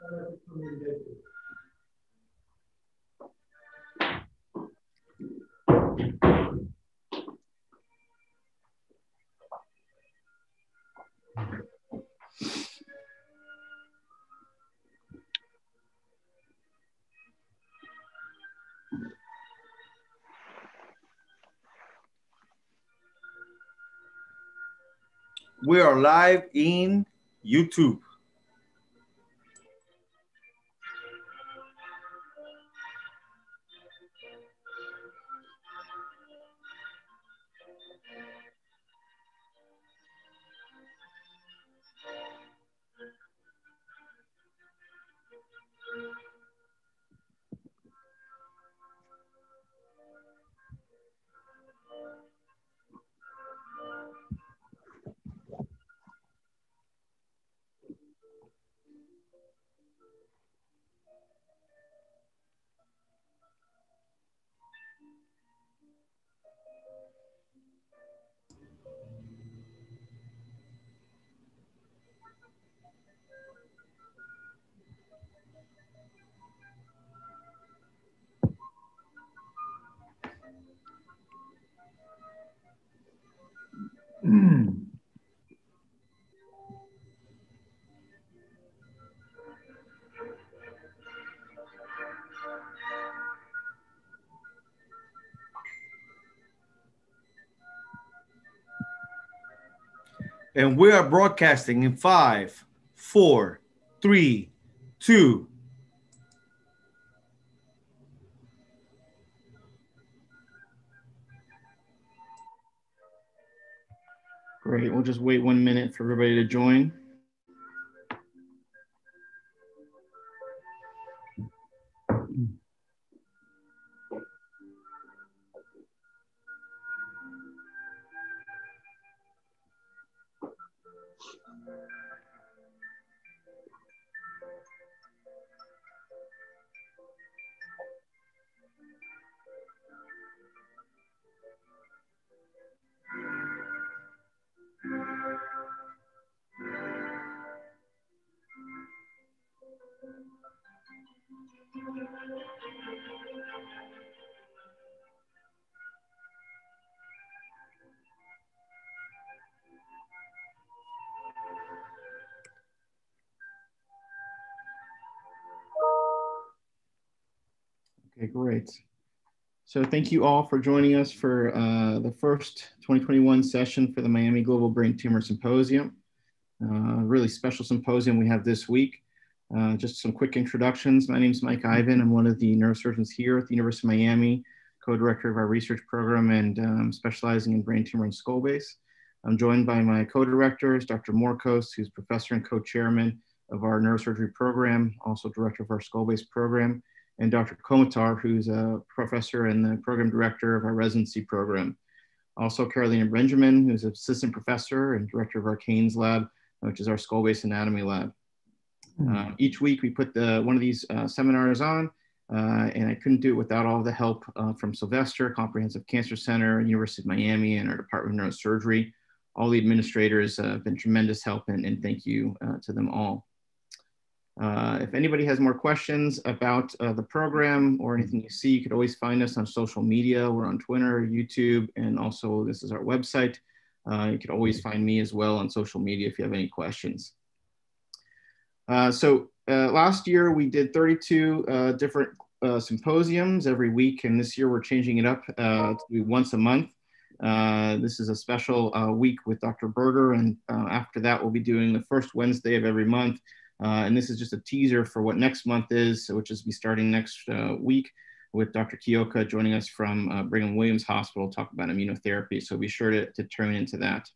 We are live in YouTube. And we are broadcasting in five, four, three, two. Great. We'll just wait one minute for everybody to join. Okay, great. So thank you all for joining us for uh, the first 2021 session for the Miami Global Brain Tumor Symposium. Uh, really special symposium we have this week. Uh, just some quick introductions. My name is Mike Ivan. I'm one of the neurosurgeons here at the University of Miami, co-director of our research program and um, specializing in brain tumor and skull base. I'm joined by my co-directors, Dr. Morcos, who's professor and co-chairman of our neurosurgery program, also director of our skull base program, and Dr. Komotar, who's a professor and the program director of our residency program. Also, Carolina Benjamin, who's assistant professor and director of our Canes lab, which is our skull base anatomy lab. Mm. Uh, each week we put the, one of these uh, seminars on, uh, and I couldn't do it without all the help uh, from Sylvester, Comprehensive Cancer Center, University of Miami, and our Department of Neurosurgery. All the administrators have been tremendous help, and, and thank you uh, to them all. Uh, if anybody has more questions about uh, the program or anything you see, you could always find us on social media. We're on Twitter, YouTube, and also this is our website. Uh, you could always find me as well on social media if you have any questions. Uh, so uh, last year we did 32 uh, different symposiums every week, and this year we're changing it up to once a month. this is a special week with Dr. Berger, and after that we'll be doing the first Wednesday of every month and this is just a teaser for what next month is, which is be starting next week with Dr. Chiocca joining us from uh, Brigham Williams Hospital, talk about immunotherapy. So be sure to, to tune into that.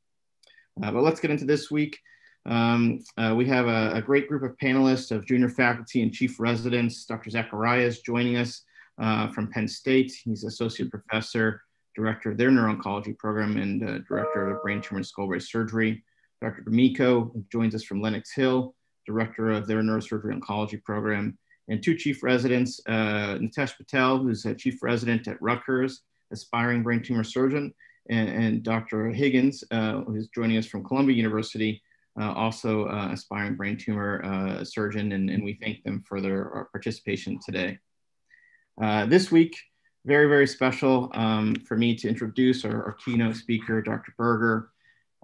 Uh, but let's get into this week. Um, uh, we have a, a, great group of panelists of junior faculty and chief residents. Dr. Zacharias joining us uh, from Penn State. He's associate professor, director of their neuro-oncology program and director of brain tumor and skull base surgery. Dr. D'Amico joins us from Lenox Hill director of their neurosurgery oncology program, and two chief residents, uh, Nitesh Patel, who's a chief resident at Rutgers, aspiring brain tumor surgeon, and, and Dr. Higgins, uh, who's joining us from Columbia University, uh, also uh, aspiring brain tumor uh, surgeon, and, and, we thank them for their uh, participation today. Uh, this week, very, very special um, for me to introduce our, our keynote speaker, Dr. Berger.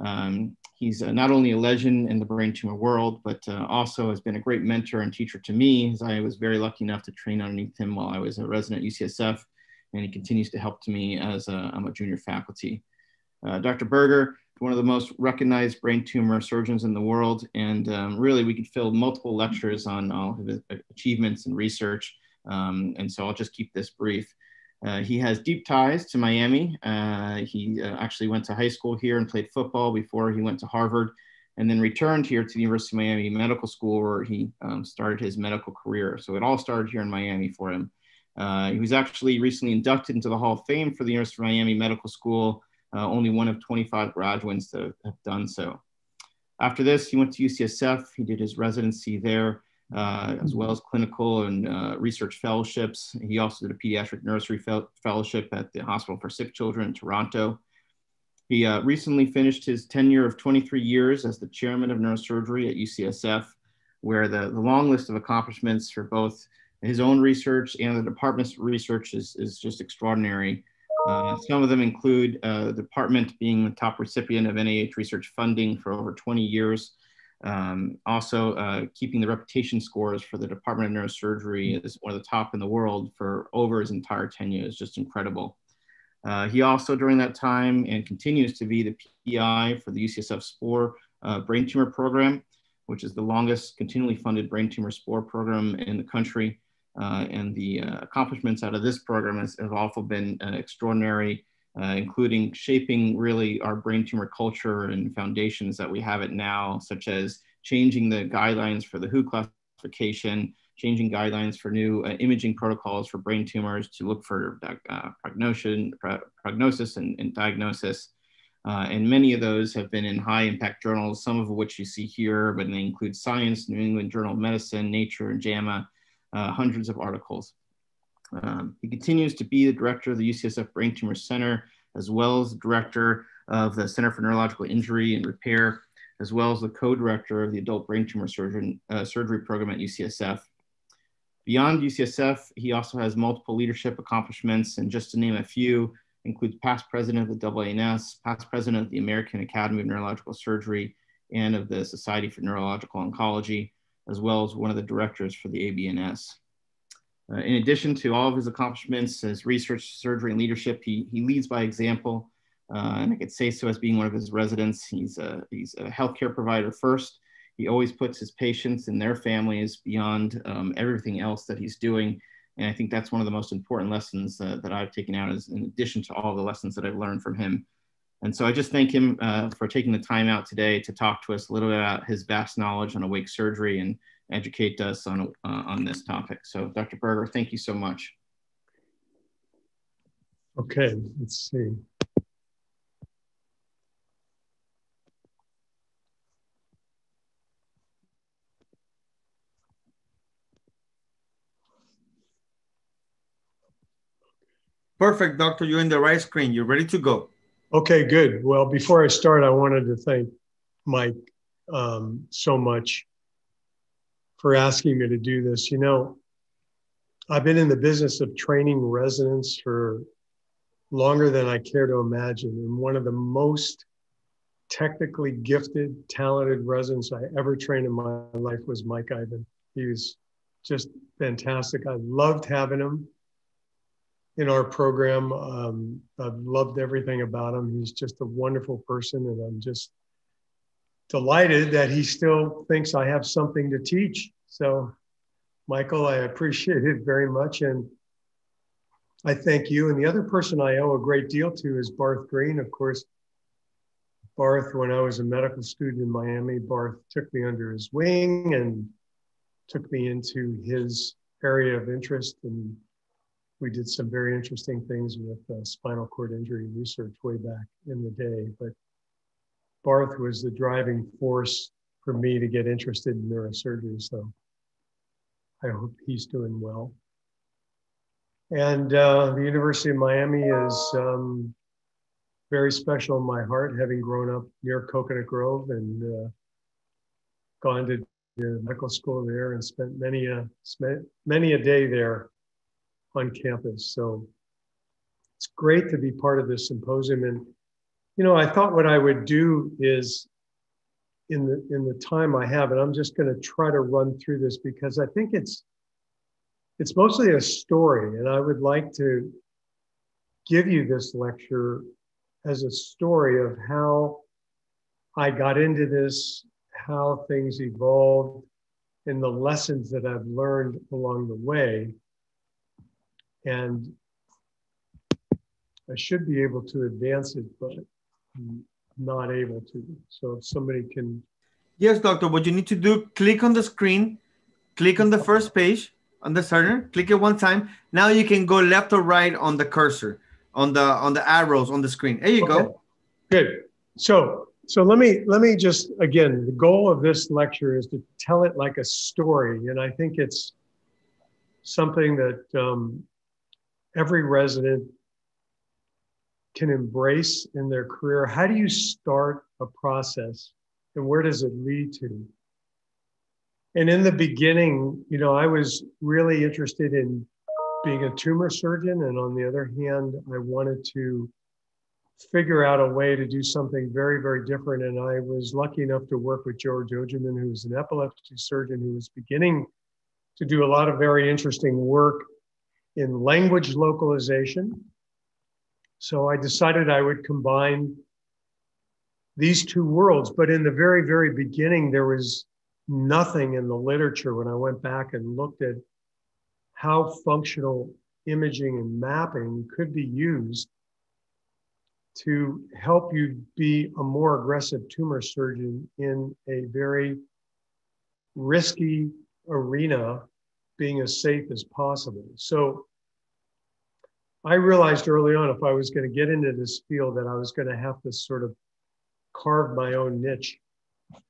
Um, he's uh, not only a legend in the brain tumor world, but also has been a great mentor and teacher to me, as I was very lucky enough to train underneath him while I was a resident at UCSF, and he continues to help to me as a, I'm a junior faculty. Dr. Berger one of the most recognized brain tumor surgeons in the world. And um, really, we could fill multiple lectures on all of his achievements and research. Um, and so I'll just keep this brief. Uh, he has deep ties to Miami. Uh, he uh, actually went to high school here and played football before he went to Harvard and then returned here to the University of Miami Medical School where he um, started his medical career. So it all started here in Miami for him. Uh, he was actually recently inducted into the Hall of Fame for the University of Miami Medical School uh, only one of 25 graduates to have done so. After this, he went to UCSF. He did his residency there, uh, as well as clinical and uh, research fellowships. He also did a pediatric neurosurgery fel fellowship at the Hospital for Sick Children in Toronto. He uh, recently finished his tenure of 23 years as the chairman of neurosurgery at UCSF, where the, the long list of accomplishments for both his own research and the department's research is, is just extraordinary. Uh, some of them include uh, the department being the top recipient of NIH research funding for over 20 years. Um, also, uh, keeping the reputation scores for the Department of Neurosurgery is one of the top in the world for over his entire tenure is just incredible. Uh, he also, during that time, and continues to be the PI for the UCSF SPORE uh, brain tumor program, which is the longest continually funded brain tumor SPORE program in the country. Uh, and the uh, accomplishments out of this program has, have also been uh, extraordinary, including shaping really our brain tumor culture and foundations that we have it now, such as changing the guidelines for the WHO classification, changing guidelines for new uh, imaging protocols for brain tumors to look for uh, prognosis, prognosis and, and diagnosis. Uh, and many of those have been in high impact journals, some of which you see here, but they include Science, New England Journal of Medicine, Nature, and JAMA, uh, hundreds of articles. Um, he continues to be the director of the UCSF Brain Tumor Center, as well as director of the Center for Neurological Injury and Repair, as well as the co-director of the Adult Brain Tumor Surgeon, uh, Surgery Program at UCSF. Beyond UCSF, he also has multiple leadership accomplishments, and just to name a few, includes past president of the AANS, past president of the American Academy of Neurological Surgery, and of the Society for Neurological Oncology, as well as one of the directors for the ABNS. Uh, in addition to all of his accomplishments as research, surgery, and leadership, he, he leads by example. Uh, and I could say so as being one of his residents. He's a, he's a healthcare provider first. He always puts his patients and their families beyond um, everything else that he's doing. And I think that's one of the most important lessons uh, that I've taken out, is in addition to all the lessons that I've learned from him. And so I just thank him uh, for taking the time out today to talk to us a little bit about his vast knowledge on awake surgery and educate us on, uh, on this topic. So Dr. Berger, thank you so much. Okay, let's see. Perfect, doctor. You're in the right screen. You're ready to go. Okay, good. Well, before I start, I wanted to thank Mike um, so much for asking me to do this. You know, I've been in the business of training residents for longer than I care to imagine. And one of the most technically gifted, talented residents I ever trained in my life was Mike Ivan. He was just fantastic. I loved having him in our program. Um, I've loved everything about him. He's just a wonderful person, and I'm just delighted that he still thinks I have something to teach. So, Michael, I appreciate it very much, and I thank you. And the other person I owe a great deal to is Barth Green, of course. Barth, when I was a medical student in Miami, Barth took me under his wing and took me into his area of interest and we did some very interesting things with uh, spinal cord injury research way back in the day. But Barth was the driving force for me to get interested in neurosurgery. So I hope he's doing well. And uh, the University of Miami is um, very special in my heart, having grown up near Coconut Grove and uh, gone to the medical school there and spent many a spent many a day there on campus. So it's great to be part of this symposium. And you know, I thought what I would do is in the in the time I have, and I'm just going to try to run through this because I think it's it's mostly a story, and I would like to give you this lecture as a story of how I got into this, how things evolved, and the lessons that I've learned along the way. And I should be able to advance it, but I'm not able to. So if somebody can. Yes, doctor, what you need to do, click on the screen, click on the first page on the center, click it one time. Now you can go left or right on the cursor, on the on the arrows on the screen. There you okay. go. Good. So so let me let me just again, the goal of this lecture is to tell it like a story, and I think it's something that um, every resident can embrace in their career? How do you start a process and where does it lead to? And in the beginning, you know, I was really interested in being a tumor surgeon. And on the other hand, I wanted to figure out a way to do something very, very different. And I was lucky enough to work with George Ojemann, who was an epilepsy surgeon who was beginning to do a lot of very interesting work in language localization so I decided I would combine these two worlds. But in the very, very beginning, there was nothing in the literature when I went back and looked at how functional imaging and mapping could be used to help you be a more aggressive tumor surgeon in a very risky arena, being as safe as possible. So I realized early on if I was going to get into this field that I was going to have to sort of carve my own niche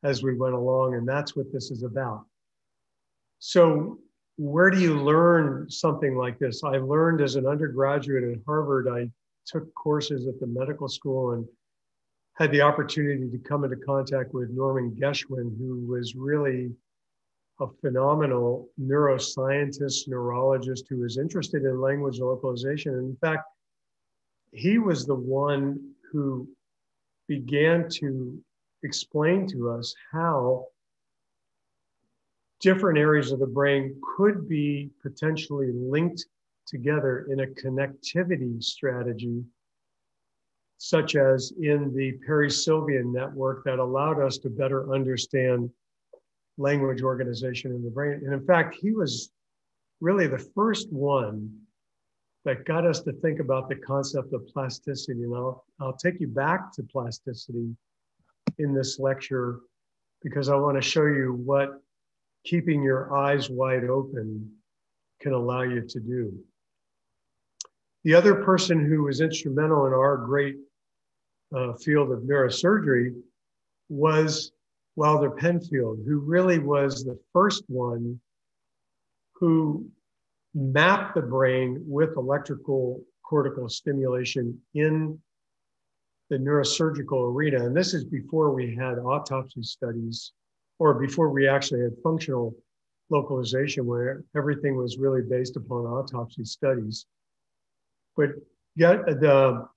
as we went along. And that's what this is about. So, where do you learn something like this? I learned as an undergraduate at Harvard, I took courses at the medical school and had the opportunity to come into contact with Norman Geschwind, who was really a phenomenal neuroscientist, neurologist who was interested in language localization. In fact, he was the one who began to explain to us how different areas of the brain could be potentially linked together in a connectivity strategy, such as in the perisylvian network that allowed us to better understand language organization in the brain. And in fact, he was really the first one that got us to think about the concept of plasticity. And I'll, I'll take you back to plasticity in this lecture because I want to show you what keeping your eyes wide open can allow you to do. The other person who was instrumental in our great uh, field of neurosurgery was Wilder Penfield, who really was the first one who mapped the brain with electrical cortical stimulation in the neurosurgical arena. And this is before we had autopsy studies or before we actually had functional localization where everything was really based upon autopsy studies. But yet the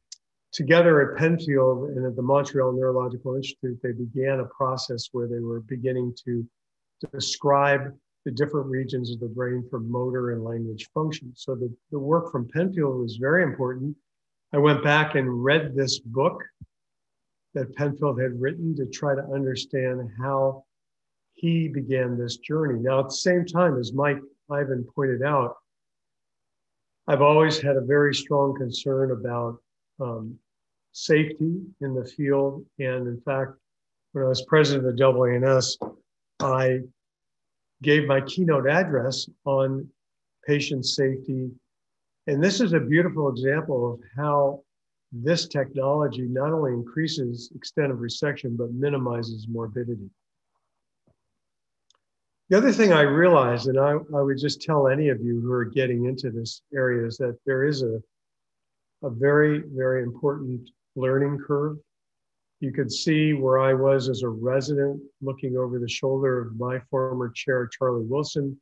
together at Penfield and at the Montreal Neurological Institute, they began a process where they were beginning to describe the different regions of the brain for motor and language function. So the, the work from Penfield was very important. I went back and read this book that Penfield had written to try to understand how he began this journey. Now, at the same time, as Mike Ivan pointed out, I've always had a very strong concern about um, safety in the field. And in fact, when I was president of the I gave my keynote address on patient safety. And this is a beautiful example of how this technology not only increases extent of resection, but minimizes morbidity. The other thing I realized, and I, I would just tell any of you who are getting into this area, is that there is a a very, very important learning curve. You could see where I was as a resident looking over the shoulder of my former chair, Charlie Wilson.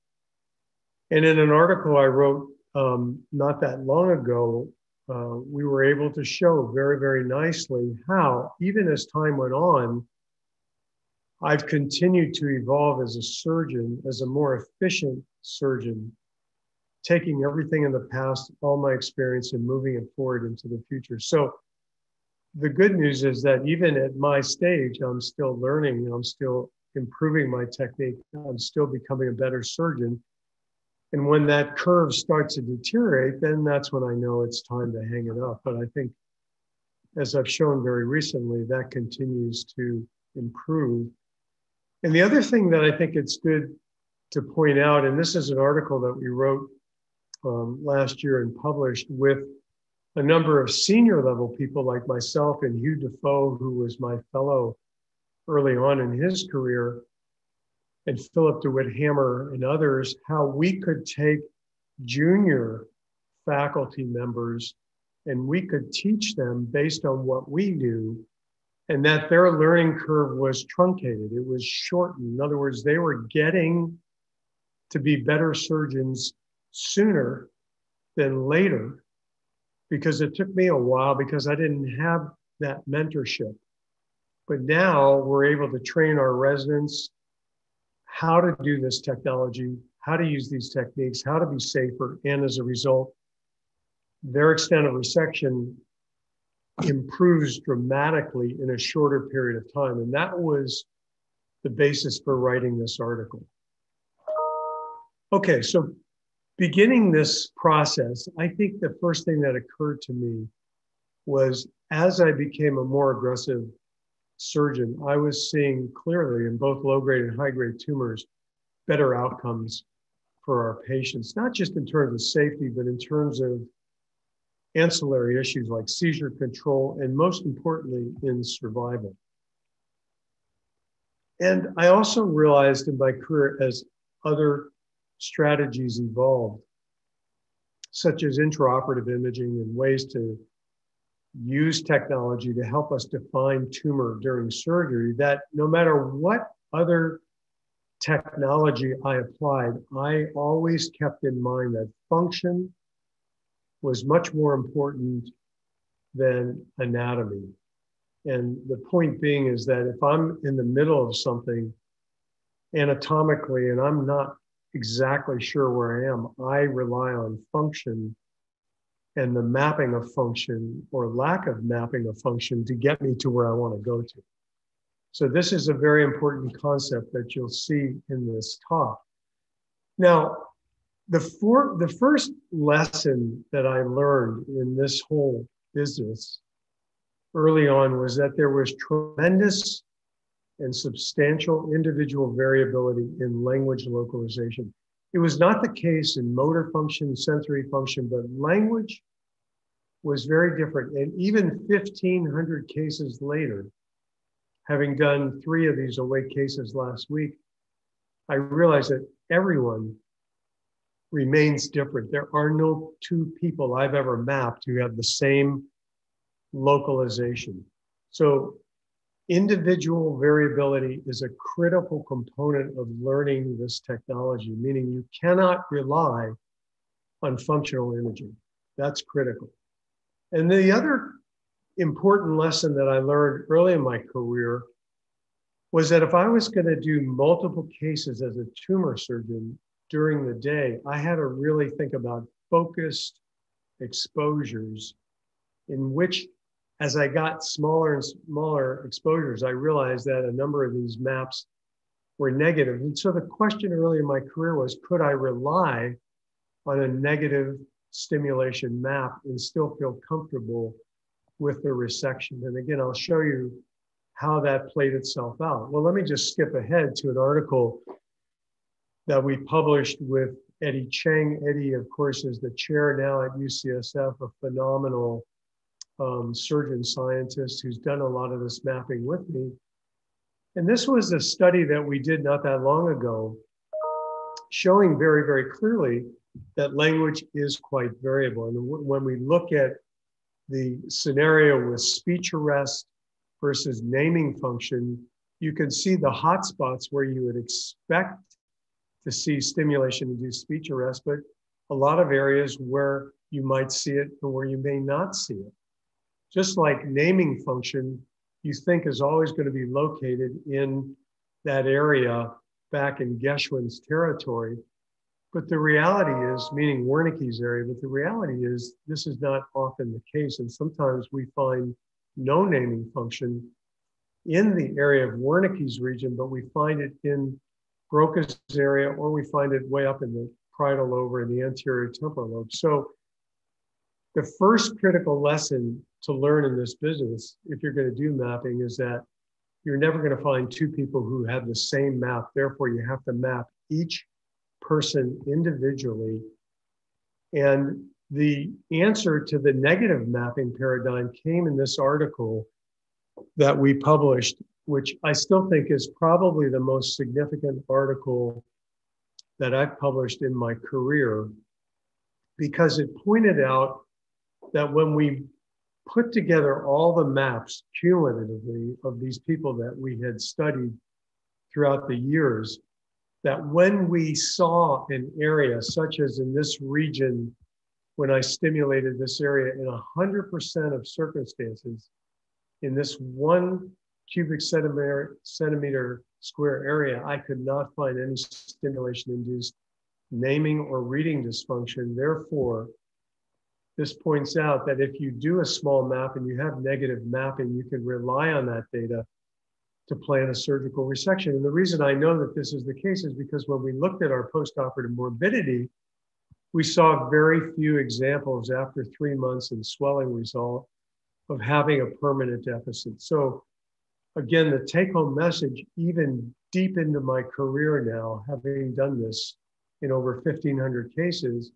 And in an article I wrote um, not that long ago, uh, we were able to show very, very nicely how, even as time went on, I've continued to evolve as a surgeon, as a more efficient surgeon, taking everything in the past, all my experience, and moving it forward into the future. So, the good news is that even at my stage, I'm still learning, I'm still improving my technique, I'm still becoming a better surgeon. And when that curve starts to deteriorate, then that's when I know it's time to hang it up. But I think, as I've shown very recently, that continues to improve. And the other thing that I think it's good to point out, and this is an article that we wrote um, last year and published with a number of senior level people like myself and Hugues Duffau, who was my fellow early on in his career, and Philip De Witt Hamer and others, how we could take junior faculty members and we could teach them based on what we knew and that their learning curve was truncated. It was shortened. In other words they were getting to be better surgeons sooner than later because it took me a while because i didn't have that mentorship but now we're able to train our residents how to do this technology, how to use these techniques, how to be safer, and as a result, their extent of resection improves dramatically in a shorter period of time. And that was the basis for writing this article. Okay, so beginning this process, I think the first thing that occurred to me was as I became a more aggressive surgeon, I was seeing clearly in both low grade and high grade tumors better outcomes for our patients, not just in terms of safety, but in terms of ancillary issues like seizure control, and most importantly, in survival. And I also realized in my career as other strategies evolved, such as intraoperative imaging and ways to use technology to help us define tumor during surgery that no matter what other technology I applied, I always kept in mind that function was much more important than anatomy. And the point being is that if I'm in the middle of something anatomically and I'm not exactly sure where I am, I rely on function and the mapping of function or lack of mapping of function to get me to where I want to go to. So this is a very important concept that you'll see in this talk. Now, the, for, the first lesson that I learned in this whole business early on was that there was tremendous and substantial individual variability in language localization. It was not the case in motor function, sensory function, but language was very different. And even 1,500 cases later, having done three of these awake cases last week, I realized that everyone remains different. There are no two people I've ever mapped who have the same localization. So individual variability is a critical component of learning this technology, meaning you cannot rely on functional imaging. That's critical. And the other important lesson that I learned early in my career was that if I was going to do multiple cases as a tumor surgeon during the day, I had to really think about focused exposures in which, as I got smaller and smaller exposures, I realized that a number of these maps were negative. And so the question early in my career was could I rely on a negative stimulation map and still feel comfortable with the resection. And again, I'll show you how that played itself out. Well, let me just skip ahead to an article that we published with Eddie Chang. Eddie, of course, is the chair now at UCSF, a phenomenal um, surgeon scientist who's done a lot of this mapping with me. And this was a study that we did not that long ago, showing very, very clearly that language is quite variable. And when we look at the scenario with speech arrest versus naming function, you can see the hotspots where you would expect to see stimulation induced speech arrest, but a lot of areas where you might see it and where you may not see it. Just like naming function, you think is always going to be located in that area back in Geschwind's territory. But the reality is, meaning Wernicke's area, but the reality is this is not often the case. And sometimes we find no naming function in the area of Wernicke's region, but we find it in Broca's area, or we find it way up in the parietal lobe or in the anterior temporal lobe. So the first critical lesson to learn in this business, if you're going to do mapping, is that you're never going to find two people who have the same map. Therefore, you have to map each person individually. And the answer to the negative mapping paradigm came in this article that we published, which I still think is probably the most significant article that I've published in my career because it pointed out that when we put together all the maps cumulatively of these people that we had studied throughout the years, that when we saw an area, such as in this region, when I stimulated this area in 100% of circumstances, in this one cubic centimeter, centimeter square area, I could not find any stimulation induced naming or reading dysfunction. Therefore, this points out that if you do a small map and you have negative mapping, you can rely on that data to plan a surgical resection. And the reason I know that this is the case is because when we looked at our postoperative morbidity, we saw very few examples after three months in swelling result of having a permanent deficit. So again, the take home message, even deep into my career now, having done this in over 1500 cases,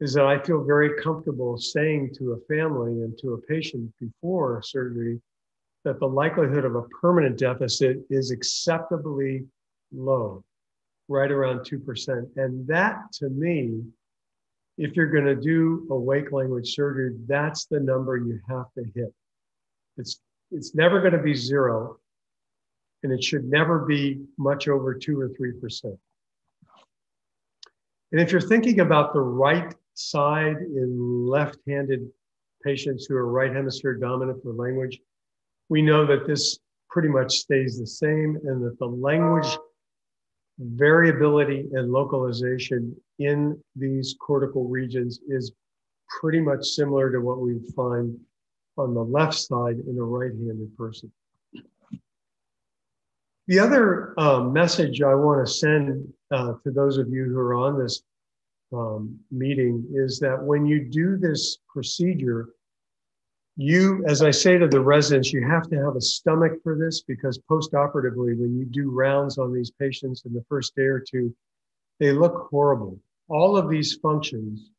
is that I feel very comfortable saying to a family and to a patient before surgery that the likelihood of a permanent deficit is acceptably low, right around 2%. And that to me, if you're going to do a awake language surgery, that's the number you have to hit. It's, it's never going to be zero, and it should never be much over 2 or 3%. And if you're thinking about the right side in left-handed patients who are right hemisphere dominant for language, we know that this pretty much stays the same and that the language variability and localization in these cortical regions is pretty much similar to what we find on the left side in a right-handed person. The other uh, message I want to send uh, to those of you who are on this um, meeting is that when you do this procedure, you, as I say to the residents, you have to have a stomach for this because postoperatively, when you do rounds on these patients in the first day or two, they look horrible. All of these functions,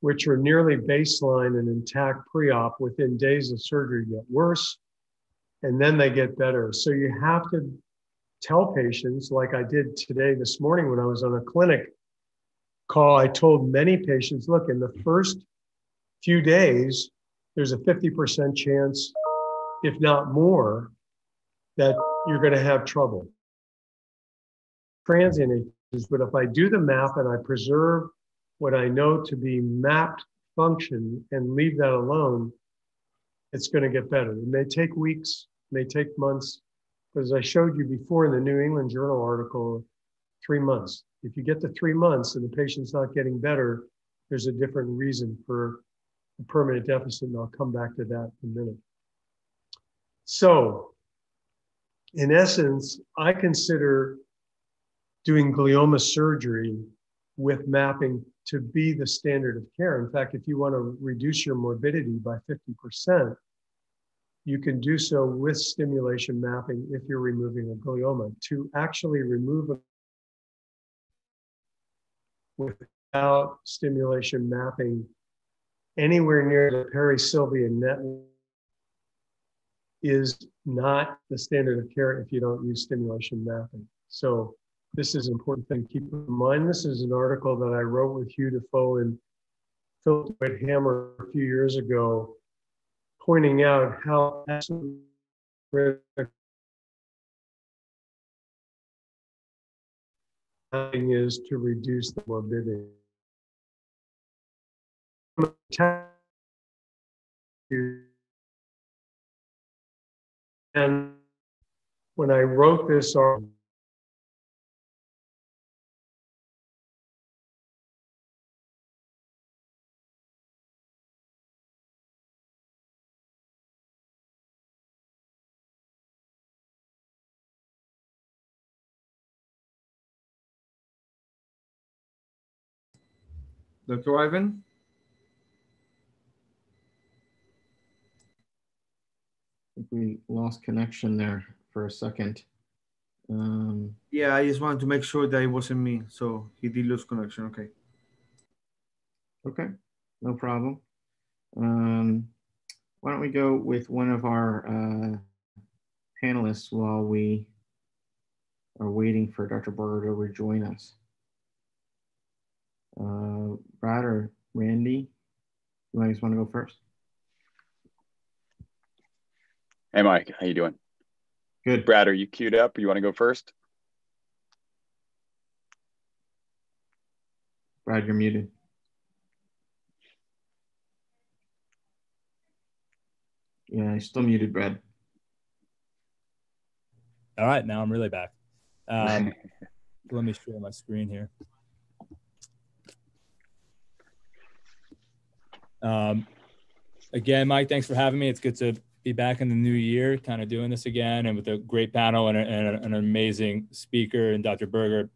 which are nearly baseline and intact pre op, within days of surgery get worse and then they get better. So you have to tell patients, like I did today, this morning when I was on a clinic call, I told many patients, look, in the first few days, there's a 50% chance, if not more, that you're going to have trouble. Transient issues, but if I do the map and I preserve what I know to be mapped function and leave that alone, it's going to get better. It may take weeks, may take months, but as I showed you before in the New England Journal article, three months. If you get to three months and the patient's not getting better, there's a different reason for a permanent deficit, and I'll come back to that in a minute. So, in essence, I consider doing glioma surgery with mapping to be the standard of care. In fact, if you want to reduce your morbidity by 50%, you can do so with stimulation mapping if you're removing a glioma. To actually remove a without stimulation mapping anywhere near the perisylvian network is not the standard of care if you don't use stimulation mapping. So this is an important thing to keep in mind. This is an article that I wrote with Hugues Duffau and Philip Hamer a few years ago pointing out how is to reduce the morbidity. And when I wrote this article, Dr. Ivan? I think we lost connection there for a second. Um, Yeah, I just wanted to make sure that it wasn't me. So he did lose connection. Okay. okay, no problem. Um, why don't we go with one of our uh, panelists while we are waiting for Dr. Berger to rejoin us? Uh, Brad or Randy, you guys want to go first? Hey, Mike, how you doing? Good. Brad, are you queued up? Or you want to go first? Brad, you're muted. Yeah, he's still muted, Brad. All right, now I'm really back. Um, let me share my screen here. Um, again, Mike, thanks for having me. It's good to be back in the new year, kind of doing this again, and with a great panel and, a, and an amazing speaker and Dr. Berger.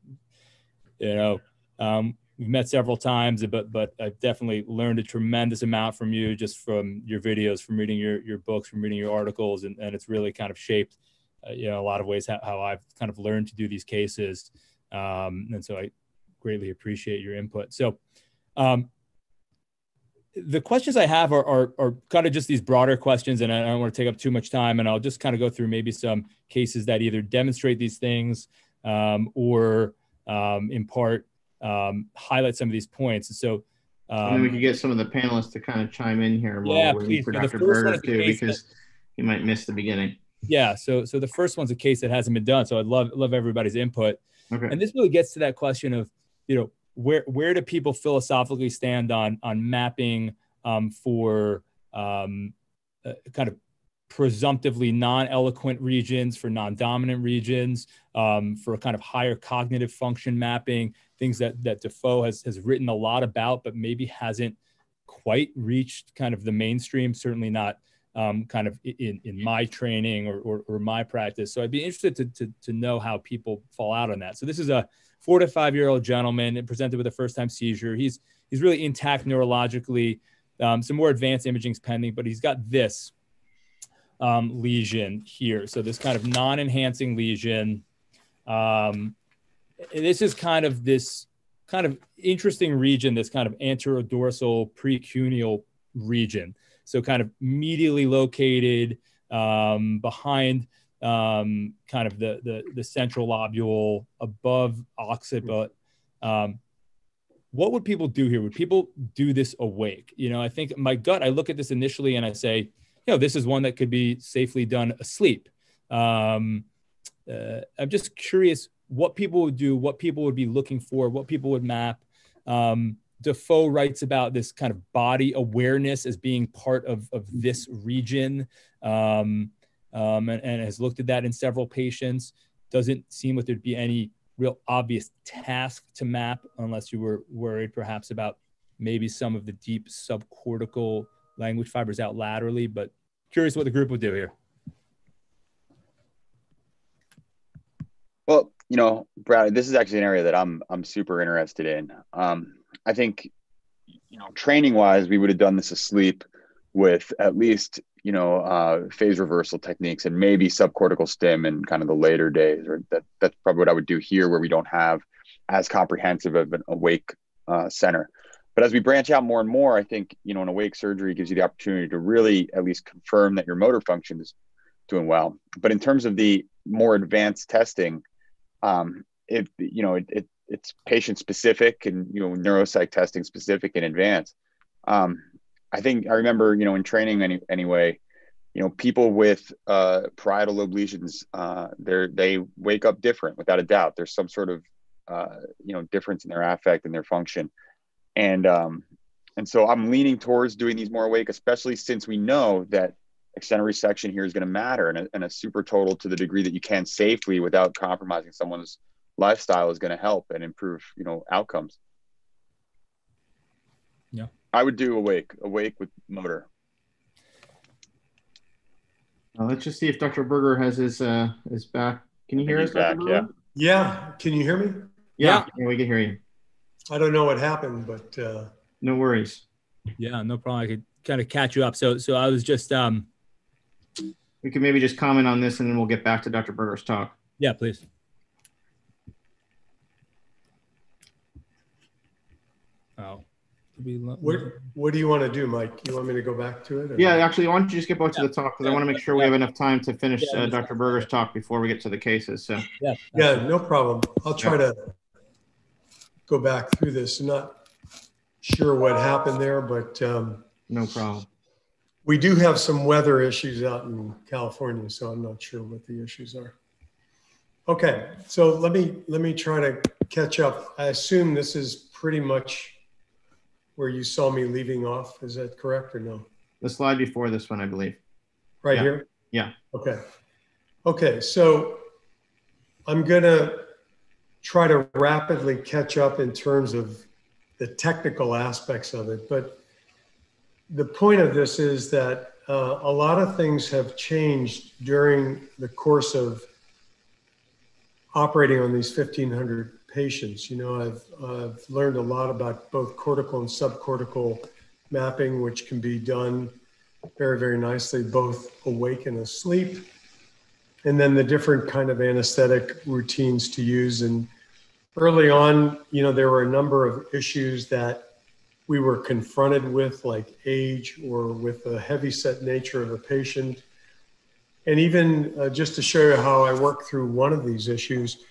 You know, um, we've met several times, but but I've definitely learned a tremendous amount from you, just from your videos, from reading your your books, from reading your articles, and, and it's really kind of shaped, uh, you know, a lot of ways how, how I've kind of learned to do these cases, um, and so I greatly appreciate your input. So. Um, the questions I have are, are, are, kind of just these broader questions, and I don't want to take up too much time. And I'll just kind of go through maybe some cases that either demonstrate these things um, or, um, in part, um, highlight some of these points. And so, and we could get some of the panelists to kind of chime in here while yeah, we're please. for Dr. Berger too, because he might miss the beginning. Yeah. So, so the first one's a case that hasn't been done. So I'd love love everybody's input. Okay. And this really gets to that question of, you know, where where do people philosophically stand on on mapping um, for um, uh, kind of presumptively non-eloquent regions, for non-dominant regions, um, for kind of higher cognitive function mapping, things that that Duffau has has written a lot about, but maybe hasn't quite reached kind of the mainstream. Certainly not um, kind of in, in my training or, or, or my practice. So I'd be interested to, to, to know how people fall out on that. So this is a four to five year old gentleman and presented with a first time seizure. He's, he's really intact neurologically. Um, some more advanced imaging is pending, but he's got this um, lesion here. So this kind of non-enhancing lesion. Um, this is kind of this kind of interesting region, this kind of anterodorsal precuneal region. So kind of medially located um, behind um, kind of the, the, the central lobule above occiput. Um, what would people do here? Would people do this awake? You know, I think my gut, I look at this initially and I say, you know, this is one that could be safely done asleep. Um, uh, I'm just curious what people would do, what people would be looking for, what people would map. Um, Duffau writes about this kind of body awareness as being part of, of this region um, um, and, and has looked at that in several patients. Doesn't seem like there'd be any real obvious task to map unless you were worried perhaps about maybe some of the deep subcortical language fibers out laterally, but curious what the group would do here. Well, you know, Brad, this is actually an area that I'm I'm super interested in. Um, I think, you know, training wise, we would have done this asleep with at least you know uh, phase reversal techniques and maybe subcortical stim in kind of the later days. Or that that's probably what I would do here, where we don't have as comprehensive of an awake uh, center. But as we branch out more and more, I think you know an awake surgery gives you the opportunity to really at least confirm that your motor function is doing well. But in terms of the more advanced testing, um, it you know it, it it's patient specific and you know neuropsych testing specific in advance. Um, I think I remember, you know, in training any, anyway, you know, people with uh, parietal lobe lesions, uh, they they wake up different without a doubt. There's some sort of, uh, you know, difference in their affect and their function. And, um, and so I'm leaning towards doing these more awake, especially since we know that extended resection here is going to matter and a, and a supratotal to the degree that you can safely without compromising someone's lifestyle is going to help and improve, you know, outcomes. Yeah. I would do awake, awake with motor. Uh, let's just see if Dr. Berger has his uh, his back. Can you hear us? Back, Dr. yeah. Yeah, can you hear me? yeah. Yeah, we can hear you. I don't know what happened, but uh, No worries. Yeah, no problem. I could kind of catch you up. So, so I was just, um, We can maybe just comment on this and then we'll get back to Dr. Berger's talk. yeah, please. Did we lo- what what do you want to do, Mike? You want me to go back to it? or- Yeah, actually, why don't you just get back to the talk because I want to make sure we have enough time to finish Yeah, uh, Dr. Berger's talk before we get to the cases. So, yeah, Yeah, no problem. I'll try to go back through this. I'm not sure what happened there, but um, no problem. we do have some weather issues out in California, so I'm not sure what the issues are. Okay, so let me let me try to catch up. I assume this is pretty much where you saw me leaving off. Is that correct or no? The slide before this one, I believe. Right Yeah. here? Yeah. Okay. Okay, so I'm gonna try to rapidly catch up in terms of the technical aspects of it, but the point of this is that uh, a lot of things have changed during the course of operating on these 1,500 patients. You know, I've, I've learned a lot about both cortical and subcortical mapping, which can be done very, very nicely, both awake and asleep. And then the different kind of anesthetic routines to use. And early on, you know, there were a number of issues that we were confronted with, like age or with the heavy set nature of a patient. And even uh, just to show you how I work through one of these issues,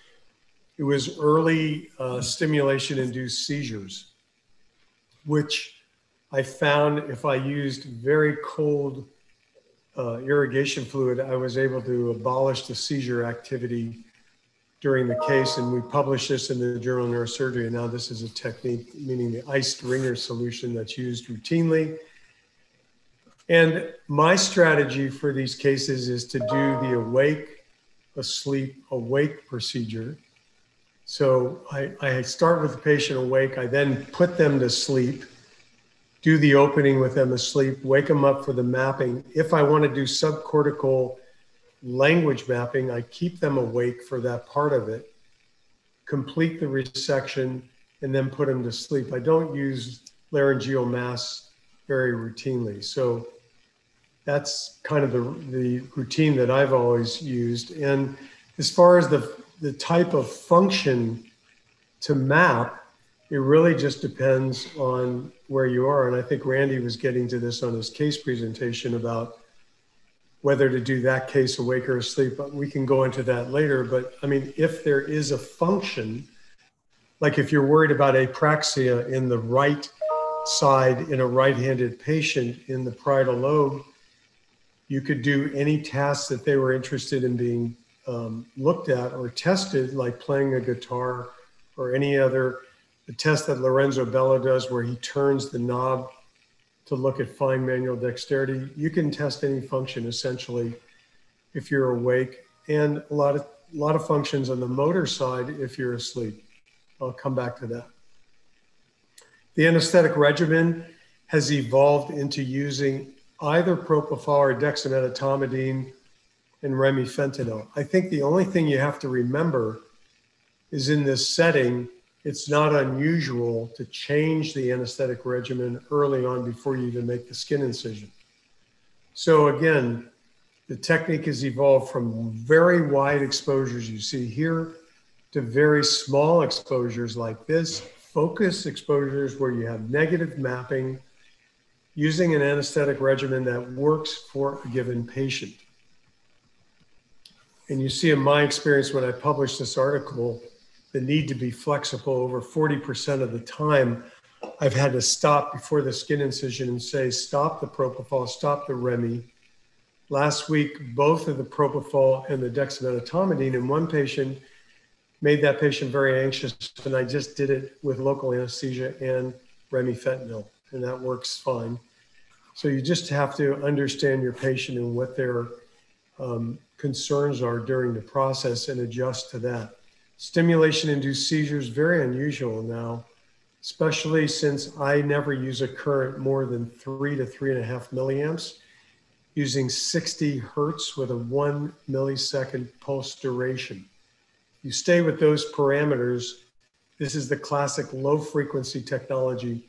it was early uh, stimulation induced seizures, which I found if I used very cold uh, irrigation fluid, I was able to abolish the seizure activity during the case. And we published this in the Journal of Neurosurgery. And now this is a technique, meaning the iced ringer solution that's used routinely. And my strategy for these cases is to do the awake, asleep, awake procedure. So I, I start with the patient awake. I then put them to sleep, do the opening with them asleep, wake them up for the mapping. If I want to do subcortical language mapping, I keep them awake for that part of it, complete the resection, and then put them to sleep. I don't use laryngeal mask very routinely. So that's kind of the, the routine that I've always used. And as far as the, the type of function to map, it really just depends on where you are. And I think Randy was getting to this on his case presentation about whether to do that case awake or asleep. But we can go into that later. But I mean, if there is a function, like if you're worried about apraxia in the right side in a right-handed patient in the parietal lobe, you could do any tasks that they were interested in being um, looked at or tested, like playing a guitar or any other the test that Lorenzo Bello does, where he turns the knob to look at fine manual dexterity. You can test any function essentially if you're awake, and a lot of a lot of functions on the motor side if you're asleep. I'll come back to that. The anesthetic regimen has evolved into using either propofol or dexmedetomidine and remifentanil. I think the only thing you have to remember is in this setting, it's not unusual to change the anesthetic regimen early on before you even make the skin incision. So again, the technique has evolved from very wide exposures you see here to very small exposures like this, focus exposures where you have negative mapping using an anesthetic regimen that works for a given patient. And you see in my experience when I published this article, the need to be flexible over 40% of the time I've had to stop before the skin incision and say, stop the propofol, stop the Remy. Last week, both of the propofol and the dexmedetomidine in one patient made that patient very anxious, and I just did it with local anesthesia and remifentanil, and that works fine. So you just have to understand your patient and what their um, concerns are during the process and adjust to that. Stimulation-induced seizures very unusual now especially since I never use a current more than three to three and a half milliamps, using 60 hertz with a one millisecond pulse duration. You stay with those parameters. This is the classic low frequency technology.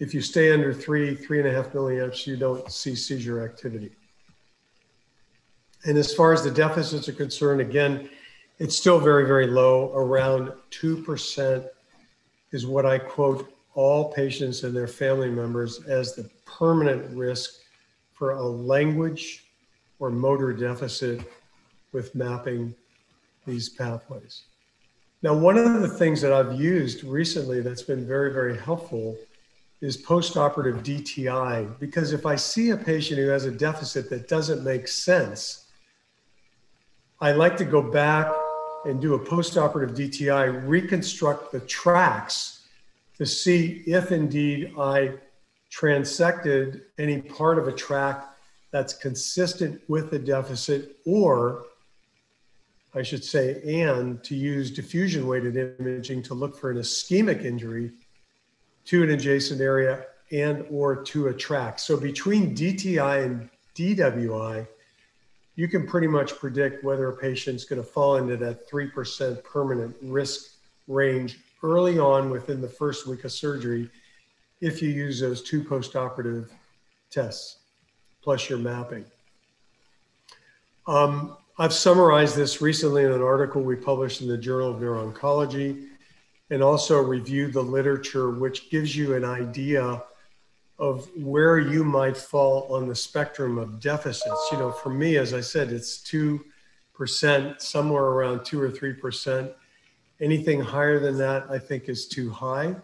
If you stay under three, three and a half milliamps, you don't see seizure activity. And as far as the deficits are concerned, again, it's still very, very low, around 2% is what I quote all patients and their family members as the permanent risk for a language or motor deficit with mapping these pathways. Now, one of the things that I've used recently that's been very, very helpful is postoperative DTI, because if I see a patient who has a deficit that doesn't make sense, I like to go back and do a postoperative DTI, reconstruct the tracks to see if indeed I transected any part of a track that's consistent with the deficit, or I should say, and to use diffusion weighted imaging to look for an ischemic injury to an adjacent area and or to a track. So between DTI and DWI, you can pretty much predict whether a patient's going to fall into that 3% permanent risk range early on within the first week of surgery if you use those two postoperative tests plus your mapping. Um, I've summarized this recently in an article we published in the Journal of Neuro-Oncology and also reviewed the literature, which gives you an idea of where you might fall on the spectrum of deficits. You know, for me, as I said, it's 2%, somewhere around 2 or 3%. Anything higher than that, I think, is too high.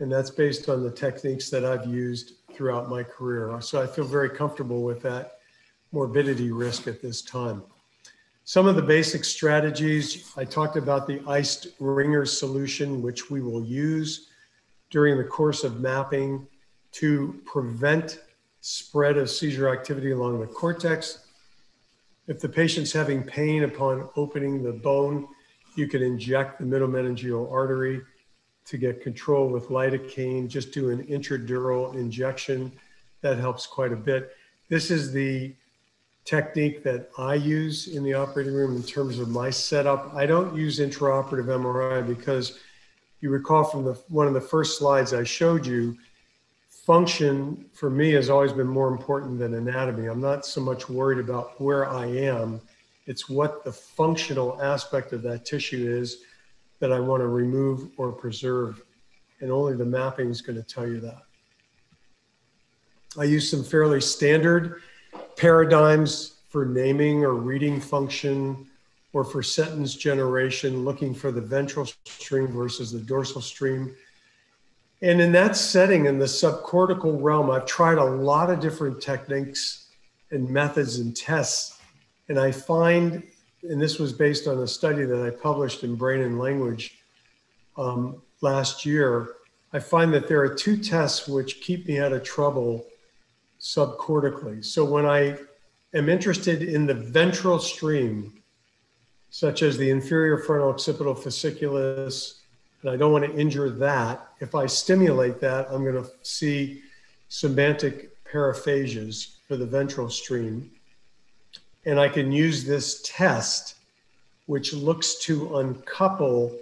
And that's based on the techniques that I've used throughout my career. So I feel very comfortable with that morbidity risk at this time. Some of the basic strategies I talked about the iced ringer solution, which we will use during the course of mapping to prevent spread of seizure activity along the cortex. If the patient's having pain upon opening the bone, you can inject the middle meningeal artery to get control with lidocaine. Just do an intradural injection. That helps quite a bit. This is the technique that I use in the operating room in terms of my setup. I don't use intraoperative MRI because you recall from the one of the first slides I showed you, function for me has always been more important than anatomy. I'm not so much worried about where I am. It's what the functional aspect of that tissue is that I want to remove or preserve. And only the mapping is going to tell you that. I use some fairly standard paradigms for naming or reading function or for sentence generation, looking for the ventral stream versus the dorsal stream. And in that setting, in the subcortical realm, I've tried a lot of different techniques and methods and tests. And I find, and this was based on a study that I published in Brain and Language um, last year, I find that there are two tests which keep me out of trouble subcortically. So when I am interested in the ventral stream, such as the inferior frontal occipital fasciculus, and I don't want to injure that. If I stimulate that, I'm going to see semantic paraphasias for the ventral stream. And I can use this test, which looks to uncouple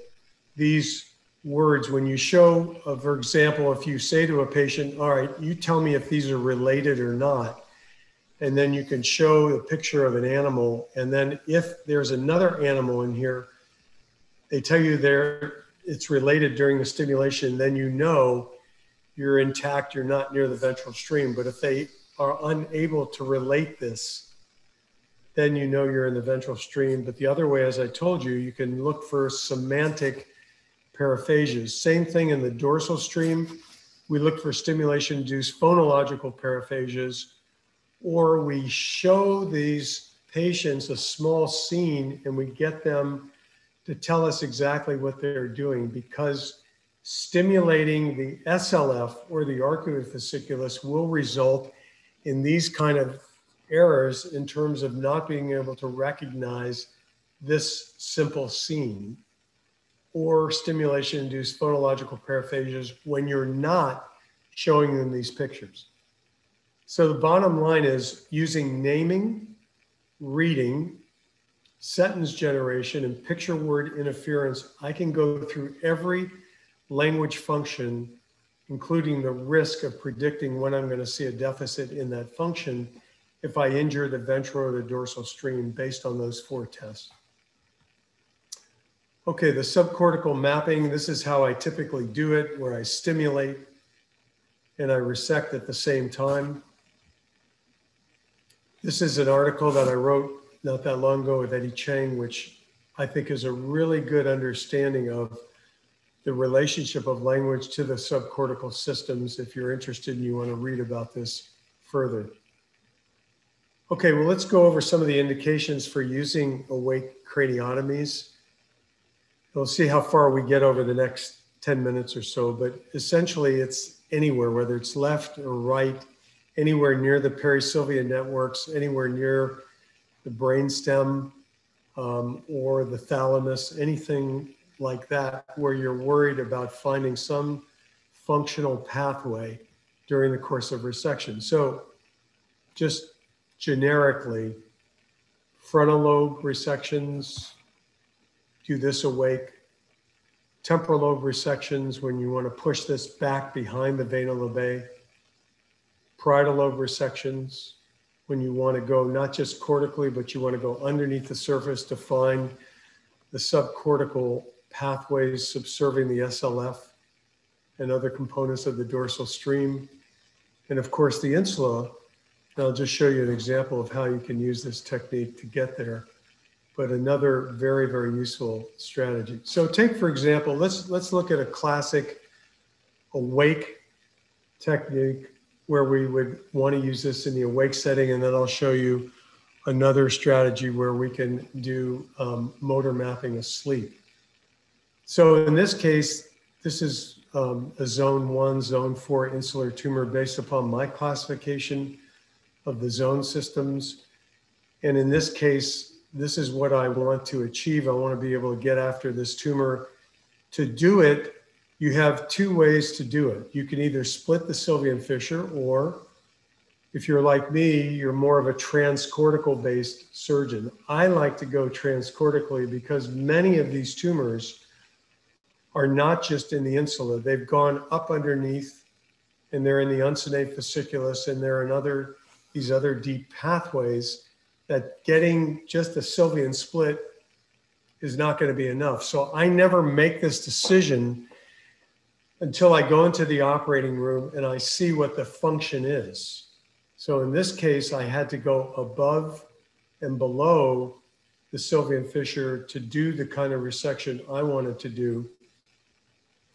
these words. When you show, uh, for example, if you say to a patient, All right, you tell me if these are related or not. And then you can show a picture of an animal. And then if there's another animal in here, they tell you they're it's related during the stimulation, then you know you're intact, you're not near the ventral stream. But if they are unable to relate this, then you know you're in the ventral stream. But the other way, as I told you, you can look for semantic paraphasias. Same thing in the dorsal stream. We look for stimulation induced phonological paraphasias, or we show these patients a small scene and we get them to tell us exactly what they're doing because stimulating the SLF or the arcuate fasciculus will result in these kind of errors in terms of not being able to recognize this simple scene or stimulation induced phonological paraphasias when you're not showing them these pictures. So the bottom line is using naming, reading, sentence generation, and picture word interference, I can go through every language function, including the risk of predicting when I'm going to see a deficit in that function if I injure the ventral or the dorsal stream based on those four tests. Okay, the subcortical mapping, this is how I typically do it, where I stimulate and I resect at the same time. This is an article that I wrote not that long ago with Eddie Chang, which I think is a really good understanding of the relationship of language to the subcortical systems. If you're interested and you want to read about this further. Okay, well, let's go over some of the indications for using awake craniotomies. We'll see how far we get over the next 10 minutes or so, but essentially it's anywhere, whether it's left or right, anywhere near the perisylvian networks, anywhere near the brainstem um, or the thalamus, anything like that, where you're worried about finding some functional pathway during the course of resection. So just generically, frontal lobe resections, do this awake. Temporal lobe resections when you want to push this back behind the vena Labbé. Parietal lobe resections when you want to go not just cortically, but you want to go underneath the surface to find the subcortical pathways subserving the SLF and other components of the dorsal stream. And of course, the insula I'll just show you an example of how you can use this technique to get there. But another very, very useful strategy. So take, for example, let's, let's look at a classic awake technique where we would want to use this in the awake setting. And then I'll show you another strategy where we can do um, motor mapping asleep. So in this case, this is um, a zone one, zone four insular tumor based upon my classification of the zone systems. And in this case, this is what I want to achieve. I want to be able to get after this tumor. To do it, you have two ways to do it. You can either split the Sylvian fissure, or if you're like me, you're more of a transcortical based surgeon. I like to go transcortically because many of these tumors are not just in the insula, they've gone up underneath and they're in the uncinate fasciculus and they're in other these other deep pathways that getting just a Sylvian split is not going to be enough. So I never make this decision until I go into the operating room and I see what the function is. So in this case, I had to go above and below the Sylvian fissure to do the kind of resection I wanted to do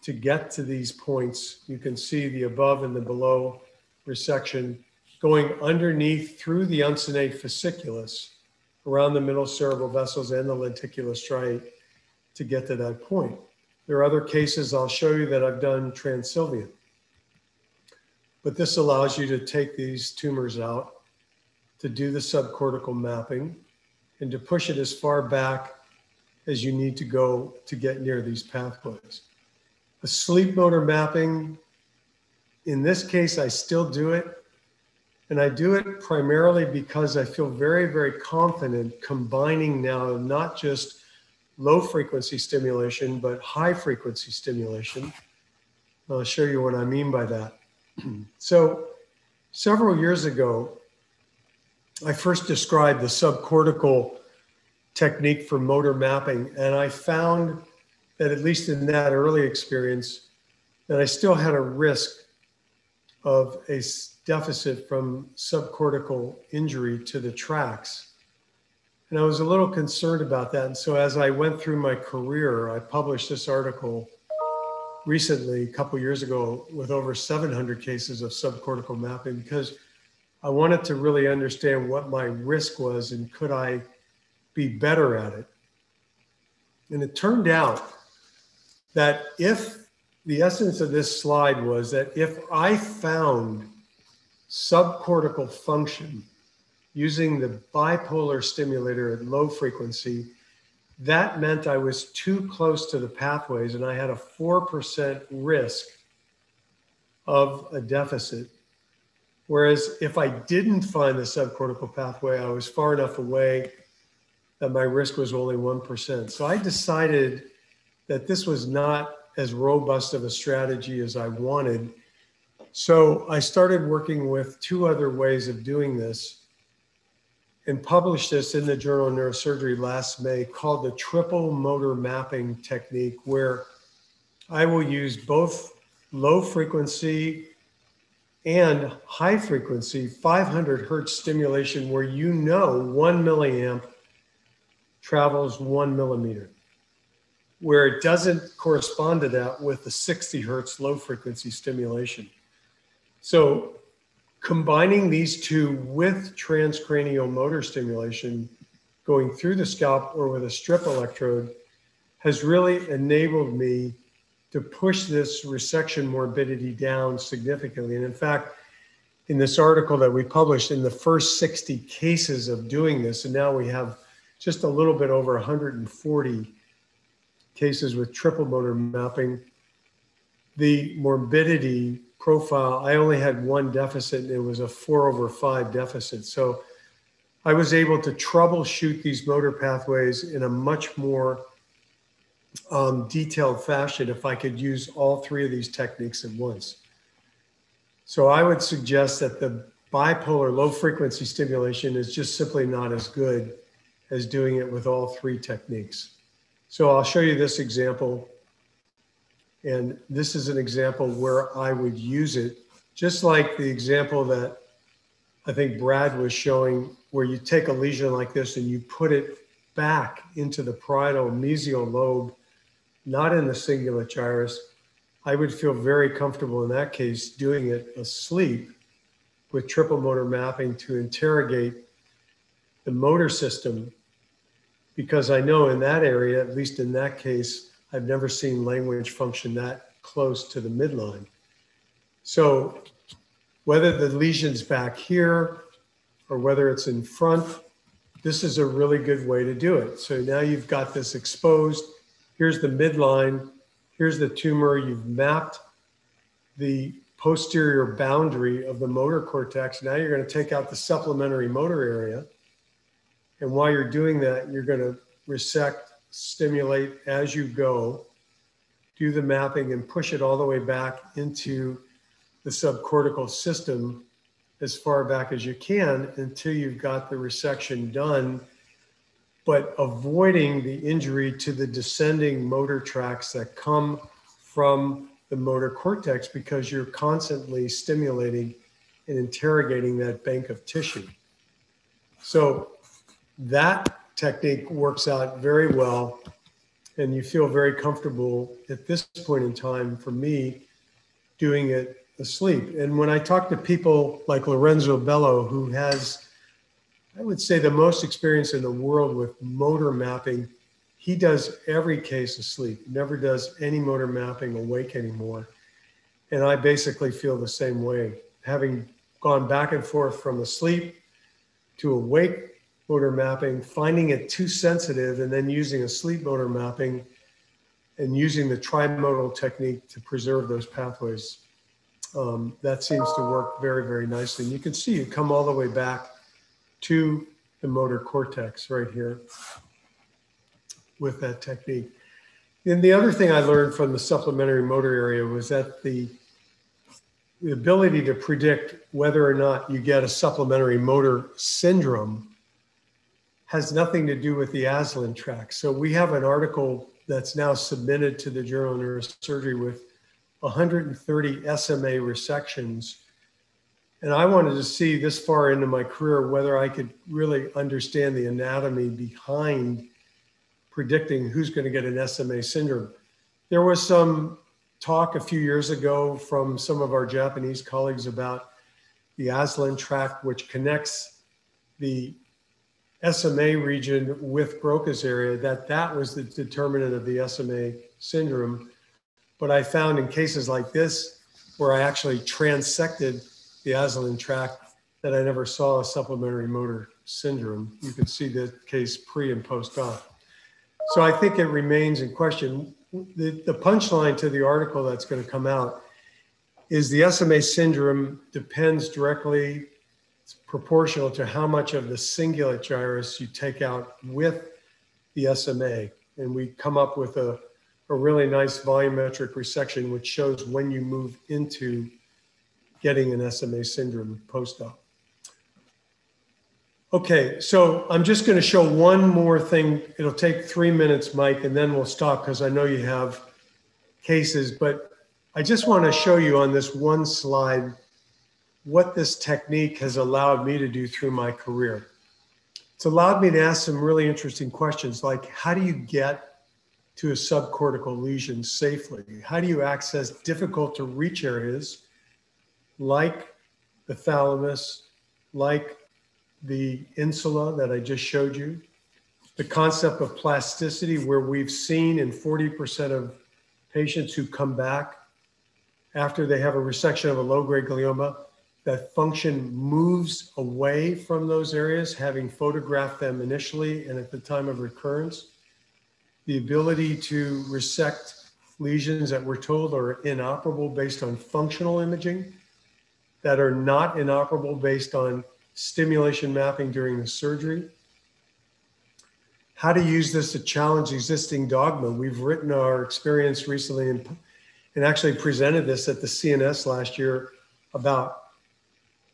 to get to these points. You can see the above and the below resection going underneath through the uncinate fasciculus around the middle cerebral vessels and the lenticulostriate to get to that point. There are other cases I'll show you that I've done transsylvian. But this allows you to take these tumors out, to do the subcortical mapping, and to push it as far back as you need to go to get near these pathways. A sleep motor mapping, in this case, I still do it and I do it primarily because I feel very, very confident combining now not just low frequency stimulation, but high frequency stimulation. I'll show you what I mean by that. so, several years ago, I first described the subcortical technique for motor mapping, and I found that, at least in that early experience, that I still had a risk of a deficit from subcortical injury to the tracts. And I was a little concerned about that. And so as I went through my career, I published this article recently, a couple years ago, with over 700 cases of subcortical mapping because I wanted to really understand what my risk was and could I be better at it. And it turned out that if the essence of this slide was that if I found subcortical function using the bipolar stimulator at low frequency, that meant I was too close to the pathways and I had a 4% risk of a deficit. Whereas if I didn't find the subcortical pathway, I was far enough away that my risk was only 1%. So I decided that this was not as robust of a strategy as I wanted. So I started working with two other ways of doing this and published this in the Journal of Neurosurgery last May called the triple motor mapping technique, where I will use both low frequency and high frequency 500 hertz stimulation, where you know one milliamp travels one millimeter, where it doesn't correspond to that with the 60 hertz low frequency stimulation. So combining these two with transcranial motor stimulation going through the scalp or with a strip electrode has really enabled me to push this resection morbidity down significantly. And in fact, in this article that we published, in the first 60 cases of doing this, and now we have just a little bit over 140 cases with triple motor mapping, the morbidity profile, I only had one deficit. And it was a four over five deficit. So I was able to troubleshoot these motor pathways in a much more um, detailed fashion if I could use all three of these techniques at once. So I would suggest that the bipolar low frequency stimulation is just simply not as good as doing it with all three techniques. So I'll show you this example and this is an example where I would use it, just like the example that I think Brad was showing, where you take a lesion like this and you put it back into the parietal mesial lobe, not in the cingulate gyrus. I would feel very comfortable in that case doing it asleep with triple motor mapping to interrogate the motor system because I know in that area, at least in that case, I've never seen language function that close to the midline. So whether the lesion's back here or whether it's in front, this is a really good way to do it. So now you've got this exposed. Here's the midline. Here's the tumor. You've mapped the posterior boundary of the motor cortex. Now you're going to take out the supplementary motor area. And while you're doing that, you're going to resect stimulate as you go, do the mapping and push it all the way back into the subcortical system as far back as you can until you've got the resection done, but avoiding the injury to the descending motor tracts that come from the motor cortex because you're constantly stimulating and interrogating that bank of tissue. So that technique works out very well and you feel very comfortable at this point in time for me doing it asleep. And when I talk to people like Lorenzo Bello, who has, I would say, the most experience in the world with motor mapping, he does every case asleep, never does any motor mapping awake anymore. And I basically feel the same way, having gone back and forth from asleep to awake motor mapping, finding it too sensitive, and then using a sleep motor mapping and using the trimodal technique to preserve those pathways. Um, that seems to work very, very nicely. And you can see you come all the way back to the motor cortex right here with that technique. And the other thing I learned from the supplementary motor area was that the, the ability to predict whether or not you get a supplementary motor syndrome has nothing to do with the aslant tract. So we have an article that's now submitted to the Journal of Neurosurgery with 130 SMA resections. And I wanted to see this far into my career whether I could really understand the anatomy behind predicting who's going to get an SMA syndrome. There was some talk a few years ago from some of our Japanese colleagues about the aslant tract, which connects the SMA region with Broca's area, that that was the determinant of the SMA syndrome. But I found in cases like this, where I actually transected the aslant tract, that I never saw a supplementary motor syndrome. You can see the case pre and post op. So I think it remains in question. The, the punchline to the article that's going to come out is the SMA syndrome depends directly, proportional to how much of the cingulate gyrus you take out with the SMA. And we come up with a, a really nice volumetric resection, which shows when you move into getting an SMA syndrome post-op. Okay, so I'm just going to show one more thing. It'll take three minutes, Mike, and then we'll stop because I know you have cases. But I just want to show you on this one slide what this technique has allowed me to do through my career. It's allowed me to ask some really interesting questions like how do you get to a subcortical lesion safely? How do you access difficult to reach areas like the thalamus, like the insula that I just showed you, the concept of plasticity, where we've seen in 40% of patients who come back after they have a resection of a low grade glioma, that function moves away from those areas, having photographed them initially and at the time of recurrence. The ability to resect lesions that we're told are inoperable based on functional imaging, that are not inoperable based on stimulation mapping during the surgery. How to use this to challenge existing dogma. We've written our experience recently and, and actually presented this at the CNS last year about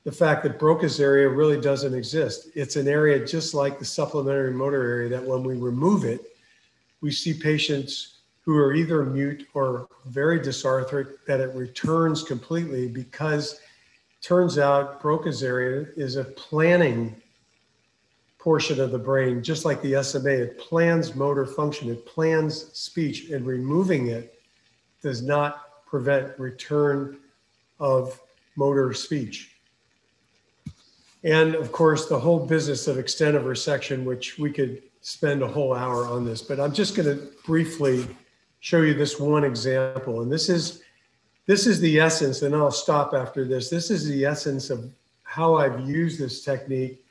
the fact that Broca's area really doesn't exist. It's an area just like the supplementary motor area that when we remove it, we see patients who are either mute or very dysarthric that it returns completely because turns out Broca's area is a planning portion of the brain, just like the SMA. It plans motor function, it plans speech, and removing it does not prevent return of motor speech. And of course, the whole business of extent of resection, which we could spend a whole hour on this, but I'm just going to briefly show you this one example. And this is this is the essence, and I'll stop after this. This is the essence of how I've used this technique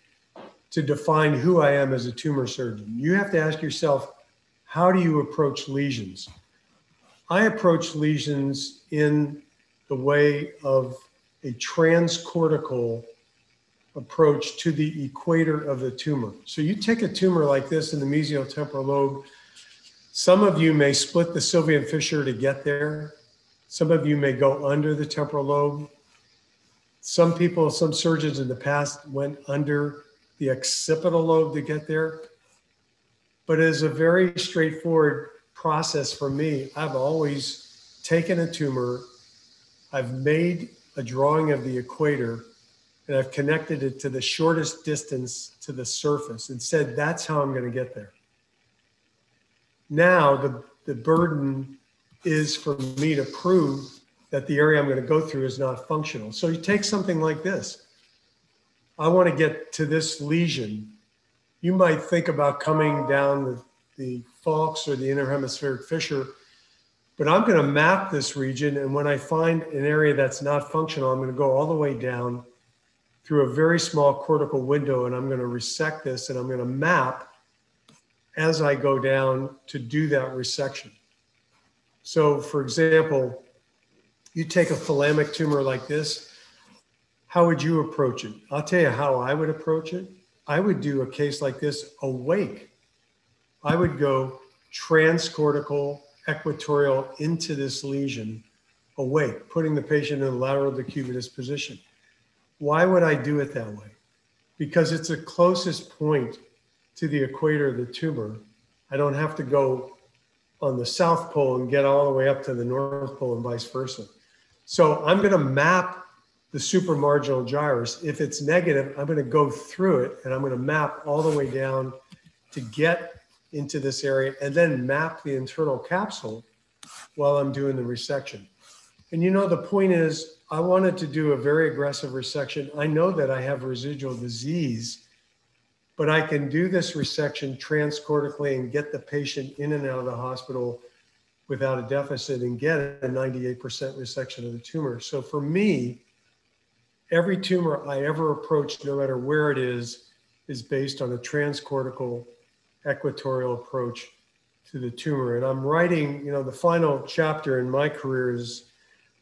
to define who I am as a tumor surgeon. You have to ask yourself, how do you approach lesions? I approach lesions in the way of a transcortical approach to the equator of the tumor. So you take a tumor like this in the mesiotemporal lobe. Some of you may split the Sylvian fissure to get there. Some of you may go under the temporal lobe. Some people, some surgeons in the past went under the occipital lobe to get there. But it is a very straightforward process for me. I've always taken a tumor, I've made a drawing of the equator, and I've connected it to the shortest distance to the surface and said, that's how I'm going to get there. Now, the, the burden is for me to prove that the area I'm going to go through is not functional. So you take something like this. I want to get to this lesion. You might think about coming down the, the falx or the interhemispheric fissure, but I'm going to map this region. And when I find an area that's not functional, I'm going to go all the way down through a very small cortical window and I'm going to resect this and I'm going to map as I go down to do that resection. So, for example, you take a thalamic tumor like this, how would you approach it? I'll tell you how I would approach it. I would do a case like this awake. I would go transcortical, equatorial into this lesion awake, putting the patient in a lateral decubitus position. Why would I do it that way? Because it's the closest point to the equator of the tumor. I don't have to go on the South Pole and get all the way up to the North Pole and vice versa. So I'm going to map the supramarginal gyrus. If it's negative, I'm going to go through it and I'm going to map all the way down to get into this area and then map the internal capsule while I'm doing the resection. And you know, the point is, I wanted to do a very aggressive resection. I know that I have residual disease, but I can do this resection transcortically and get the patient in and out of the hospital without a deficit and get a 98% resection of the tumor. So for me, every tumor I ever approach, no matter where it is, is based on a transcortical equatorial approach to the tumor. And I'm writing, you know, the final chapter in my career is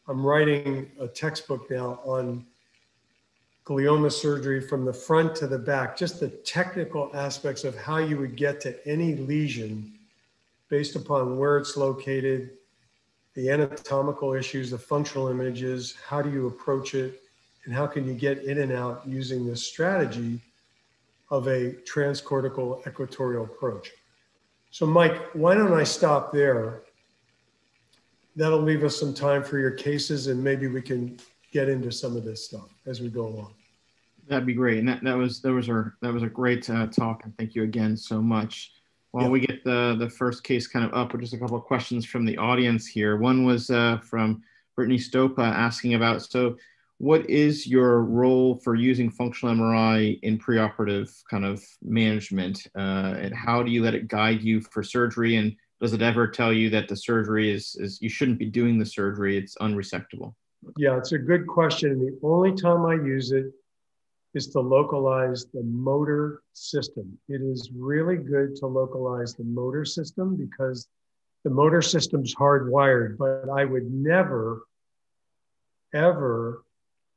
I'm writing a textbook now on glioma surgery from the front to the back, just the technical aspects of how you would get to any lesion based upon where it's located, the anatomical issues, the functional images, how do you approach it, and how can you get in and out using this strategy of a transcortical equatorial approach. So, Mike, why don't I stop there? That'll leave us some time for your cases, and maybe we can get into some of this stuff as we go along. That'd be great. And that, that was that was our that was a great uh, talk. And thank you again so much. While we get the the first case kind of up, with just a couple of questions from the audience here. One was uh, from Brittany Stopa asking about so what is your role for using functional MRI in preoperative kind of management? Uh, and how do you let it guide you for surgery? And does it ever tell you that the surgery is, is you shouldn't be doing the surgery, it's unresectable? Yeah, it's a good question. And the only time I use it is to localize the motor system. It is really good to localize the motor system because the motor system's hardwired, but I would never, ever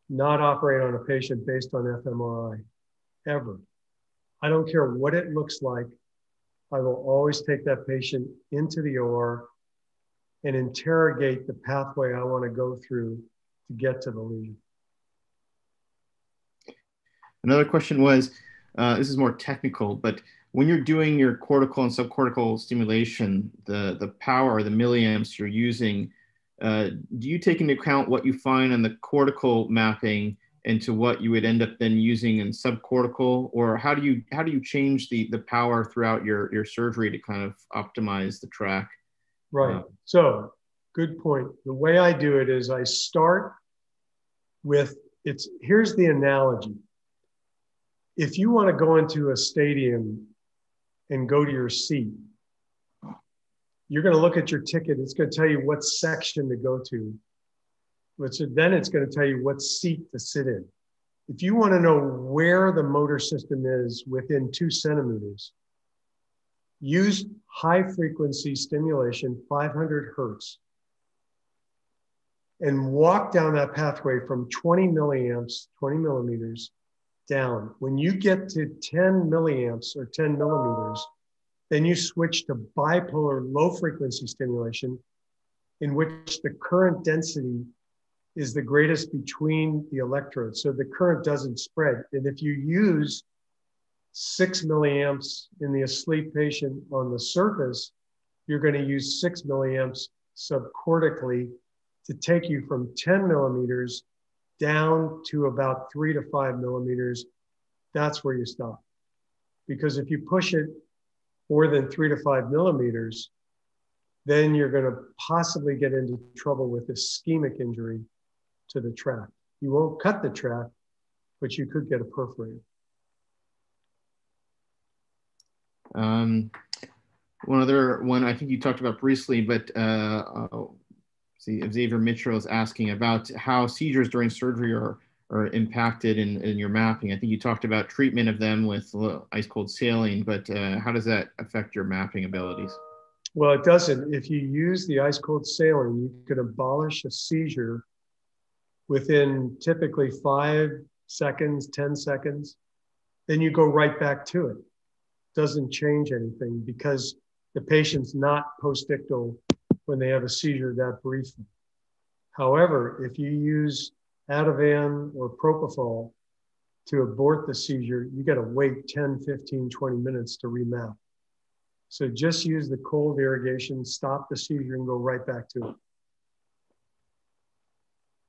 not operate on a patient based on fMRI, ever. I don't care what it looks like. I will always take that patient into the OR and interrogate the pathway I want to go through to get to the lesion. Another question was uh, this is more technical, but when you're doing your cortical and subcortical stimulation, the, the power, the milliamps you're using, uh, do you take into account what you find on the cortical mapping into what you would end up then using in subcortical or how do you how do you change the the power throughout your your surgery to kind of optimize the track right uh, so good point the way i do it is i start with it's here's the analogy if you want to go into a stadium and go to your seat you're going to look at your ticket. It's going to tell you what section to go to. Which then it's going to tell you what seat to sit in. If you want to know where the motor system is within two centimeters, use high frequency stimulation, 500 hertz, and walk down that pathway from 20 milliamps, 20 millimeters down. When you get to 10 milliamps or 10 millimeters, then you switch to bipolar low frequency stimulation, in which the current density is the greatest between the electrodes. So the current doesn't spread. And if you use six milliamps in the asleep patient on the surface, you're going to use six milliamps subcortically to take you from 10 millimeters down to about three to five millimeters. That's where you stop. Because if you push it more than three to five millimeters, then you're going to possibly get into trouble with ischemic injury to the tract. You won't cut the tract, but you could get a perforator. Um, one other one I think you talked about briefly, but uh, uh, see, Xavier Mitchell is asking about how seizures during surgery are are impacted in, in your mapping? I think you talked about treatment of them with ice cold saline, but uh, how does that affect your mapping abilities? Well, it doesn't. If you use the ice cold saline, you can abolish a seizure within typically five seconds, 10 seconds. Then you go right back to it. Doesn't change anything because the patient's not postictal when they have a seizure that briefly. However, if you use Ativan or propofol to abort the seizure, you got to wait 10, 15, 20 minutes to remap. So just use the cold irrigation, stop the seizure, and go right back to it.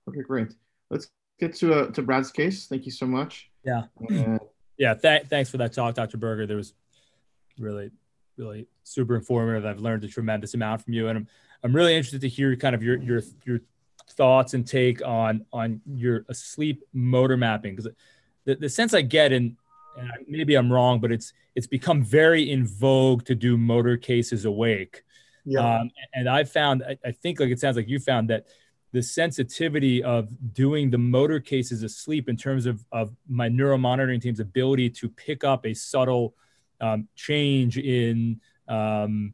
Okay, great. Let's get to uh, to Brad's case. Thank you so much. Yeah. Uh, yeah. Th- thanks for that talk, Dr. Berger. There was really, really super informative. I've learned a tremendous amount from you, and I'm I'm really interested to hear kind of your your your thoughts and take on on your asleep motor mapping because the, the sense I get and, and maybe I'm wrong, but it's it's become very in vogue to do motor cases awake. Yeah. Um, and I found I, I think like it sounds like you found that the sensitivity of doing the motor cases asleep in terms of, of my neuromonitoring team's ability to pick up a subtle um, change in um,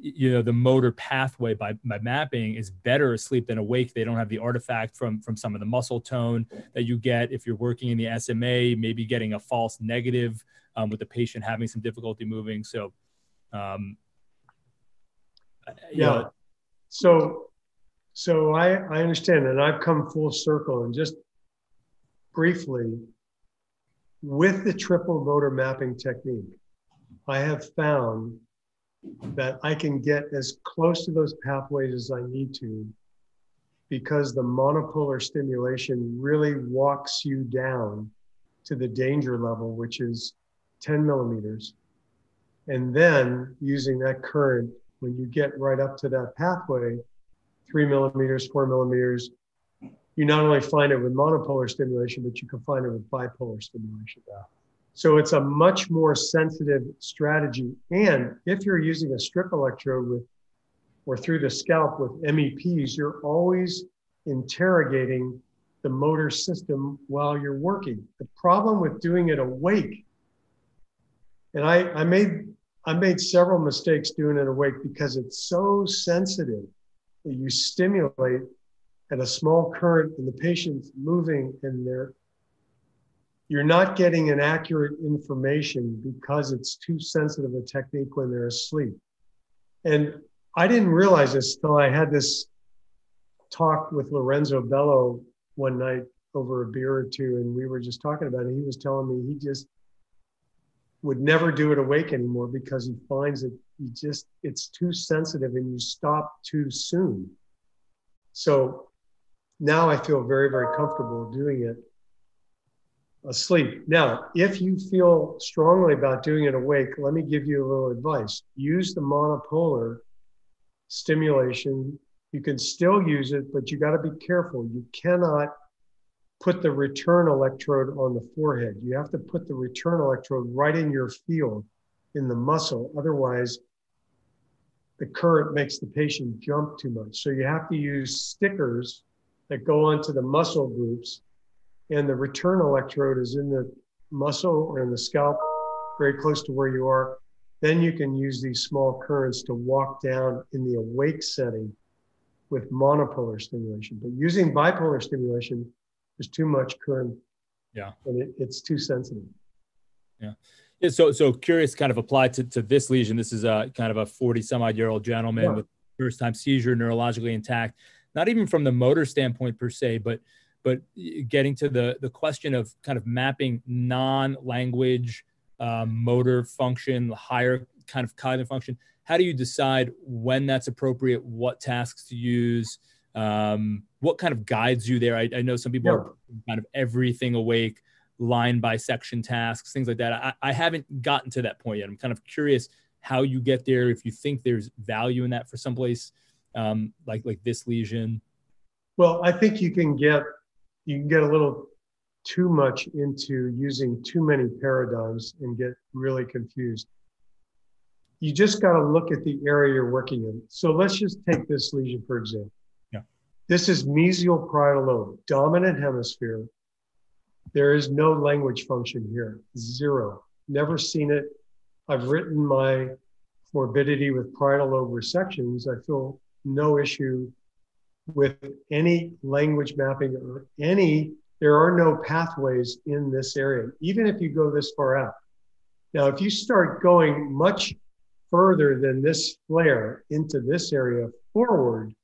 you know the motor pathway by, by mapping is better asleep than awake. They don't have the artifact from from some of the muscle tone that you get if you're working in the sma maybe getting a false negative um, with the patient having some difficulty moving. So um, yeah. know, so so I, I understand, and I've come full circle. And just briefly, with the triple motor mapping technique, I have found that I can get as close to those pathways as I need to because the monopolar stimulation really walks you down to the danger level, which is 10 millimeters. And then using that current, when you get right up to that pathway, three millimeters, four millimeters, you not only find it with monopolar stimulation, but you can find it with bipolar stimulation. So it's a much more sensitive strategy. And if you're using a strip electrode with or through the scalp with MEPs, you're always interrogating the motor system while you're working. The problem with doing it awake, and I, I made I made several mistakes doing it awake because it's so sensitive that you stimulate at a small current and the patient's moving and they're you're not getting an accurate information because it's too sensitive a technique when they're asleep. And I didn't realize this until I had this talk with Lorenzo Bello one night over a beer or two, and we were just talking about it. He was telling me he just would never do it awake anymore because he finds it you just it's too sensitive and you stop too soon. So now i feel very very comfortable doing it asleep. Now if you feel strongly about doing it awake let me give you a little advice. Use the monopolar stimulation. You can still use it but you got to be careful. You cannot put the return electrode on the forehead you have to put the return electrode right in your field in the muscle. Otherwise, the current makes the patient jump too much. So you have to use stickers that go onto the muscle groups, and the return electrode is in the muscle or in the scalp, very close to where you are. Then you can use these small currents to walk down in the awake setting with monopolar stimulation. But using bipolar stimulation, there's too much current. Yeah. And it, it's too sensitive. Yeah. Yeah, so so curious kind of applied to, to this lesion. This is a kind of a 40 some odd year old gentleman yeah. with first time seizure, neurologically intact, not even from the motor standpoint per se, but but getting to the the question of kind of mapping non-language um, motor function, higher kind of cognitive function. How do you decide when that's appropriate, what tasks to use, um, what kind of guides you there? I, I know some people yeah. are kind of everything awake line bisection tasks, things like that. I, I haven't gotten to that point yet. I'm kind of curious how you get there, if you think there's value in that for someplace um, like like this lesion. Well, I think you can get you can get a little too much into using too many paradigms and get really confused. You just got to look at the area you're working in. So let's just take this lesion for example. This is mesial parietal lobe, dominant hemisphere, there is no language function here, zero. Never seen it. I've written my morbidity with parietal lobe resections. I feel no issue with any language mapping or any, there are no pathways in this area, even if you go this far out. Now, if you start going much further than this FLAIR into this area forward,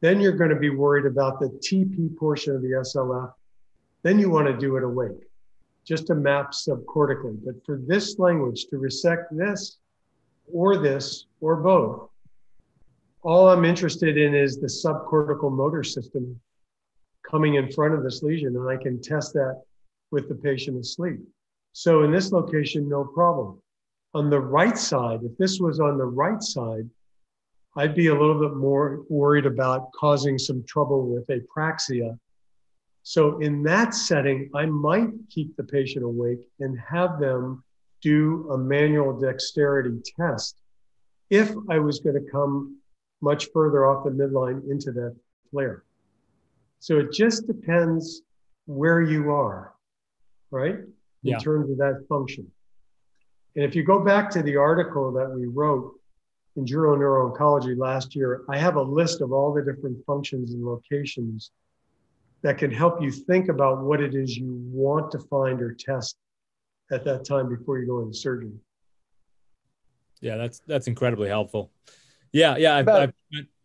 then you're going to be worried about the TP portion of the SLF then you want to do it awake, just to map subcortically. But for this language to resect this or this or both, all I'm interested in is the subcortical motor system coming in front of this lesion, and I can test that with the patient asleep. So in this location, no problem. On the right side, if this was on the right side, I'd be a little bit more worried about causing some trouble with apraxia. So in that setting, I might keep the patient awake and have them do a manual dexterity test if I was going to come much further off the midline into that FLAIR. So it just depends where you are, right? In Yeah. terms of that function. And if you go back to the article that we wrote in of Neuro-Oncology last year, I have a list of all the different functions and locations that can help you think about what it is you want to find or test at that time before you go into surgery. Yeah, that's that's incredibly helpful. Yeah, yeah, I've, I've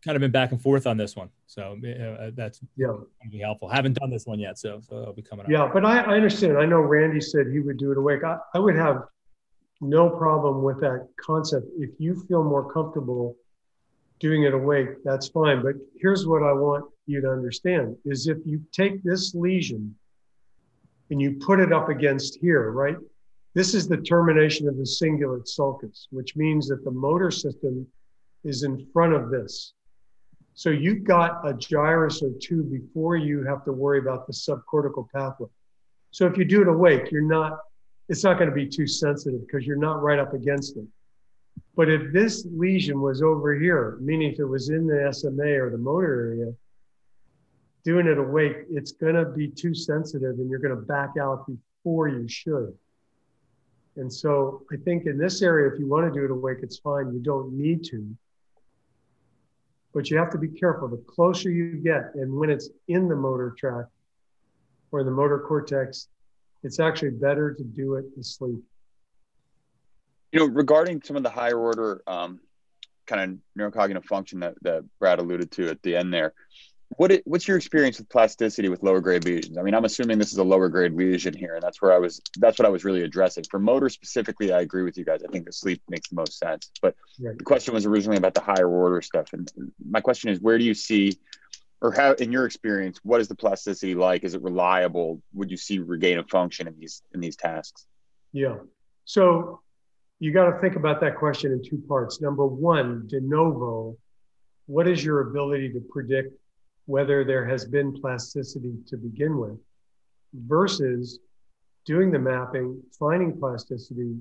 kind of been back and forth on this one, so uh, that's Yeah. be helpful. I Haven't done this one yet, so so it'll be coming up. Yeah, but I, I understand. I know Randy said he would do it awake. I, I would have no problem with that concept. If you feel more comfortable doing it awake, that's fine. But here's what I want you to understand is if you take this lesion and you put it up against here, right? This is the termination of the cingulate sulcus, which means that the motor system is in front of this. So you've got a gyrus or two before you have to worry about the subcortical pathway. So if you do it awake, you're not, it's not going to be too sensitive because you're not right up against it. But if this lesion was over here, meaning if it was in the SMA or the motor area, doing it awake, it's going to be too sensitive and you're going to back out before you should. And so I think in this area, if you want to do it awake, it's fine. You don't need to. But you have to be careful. The closer you get, and when it's in the motor tract or the motor cortex, it's actually better to do it asleep. You know, regarding some of the higher order um, kind of neurocognitive function that, that Brad alluded to at the end there, what it, what's your experience with plasticity with lower grade lesions? I mean, I'm assuming this is a lower grade lesion here, and that's where I was. That's what I was really addressing. For motor specifically, I agree with you guys. I think the sleep makes the most sense. But Right. the question was originally about the higher order stuff, and my question is, where do you see, or how, in your experience, what is the plasticity like? Is it reliable? Would you see regain of function in these in these tasks? Yeah. So you got to think about that question in two parts. Number one, de novo, what is your ability to predict whether there has been plasticity to begin with versus doing the mapping, finding plasticity,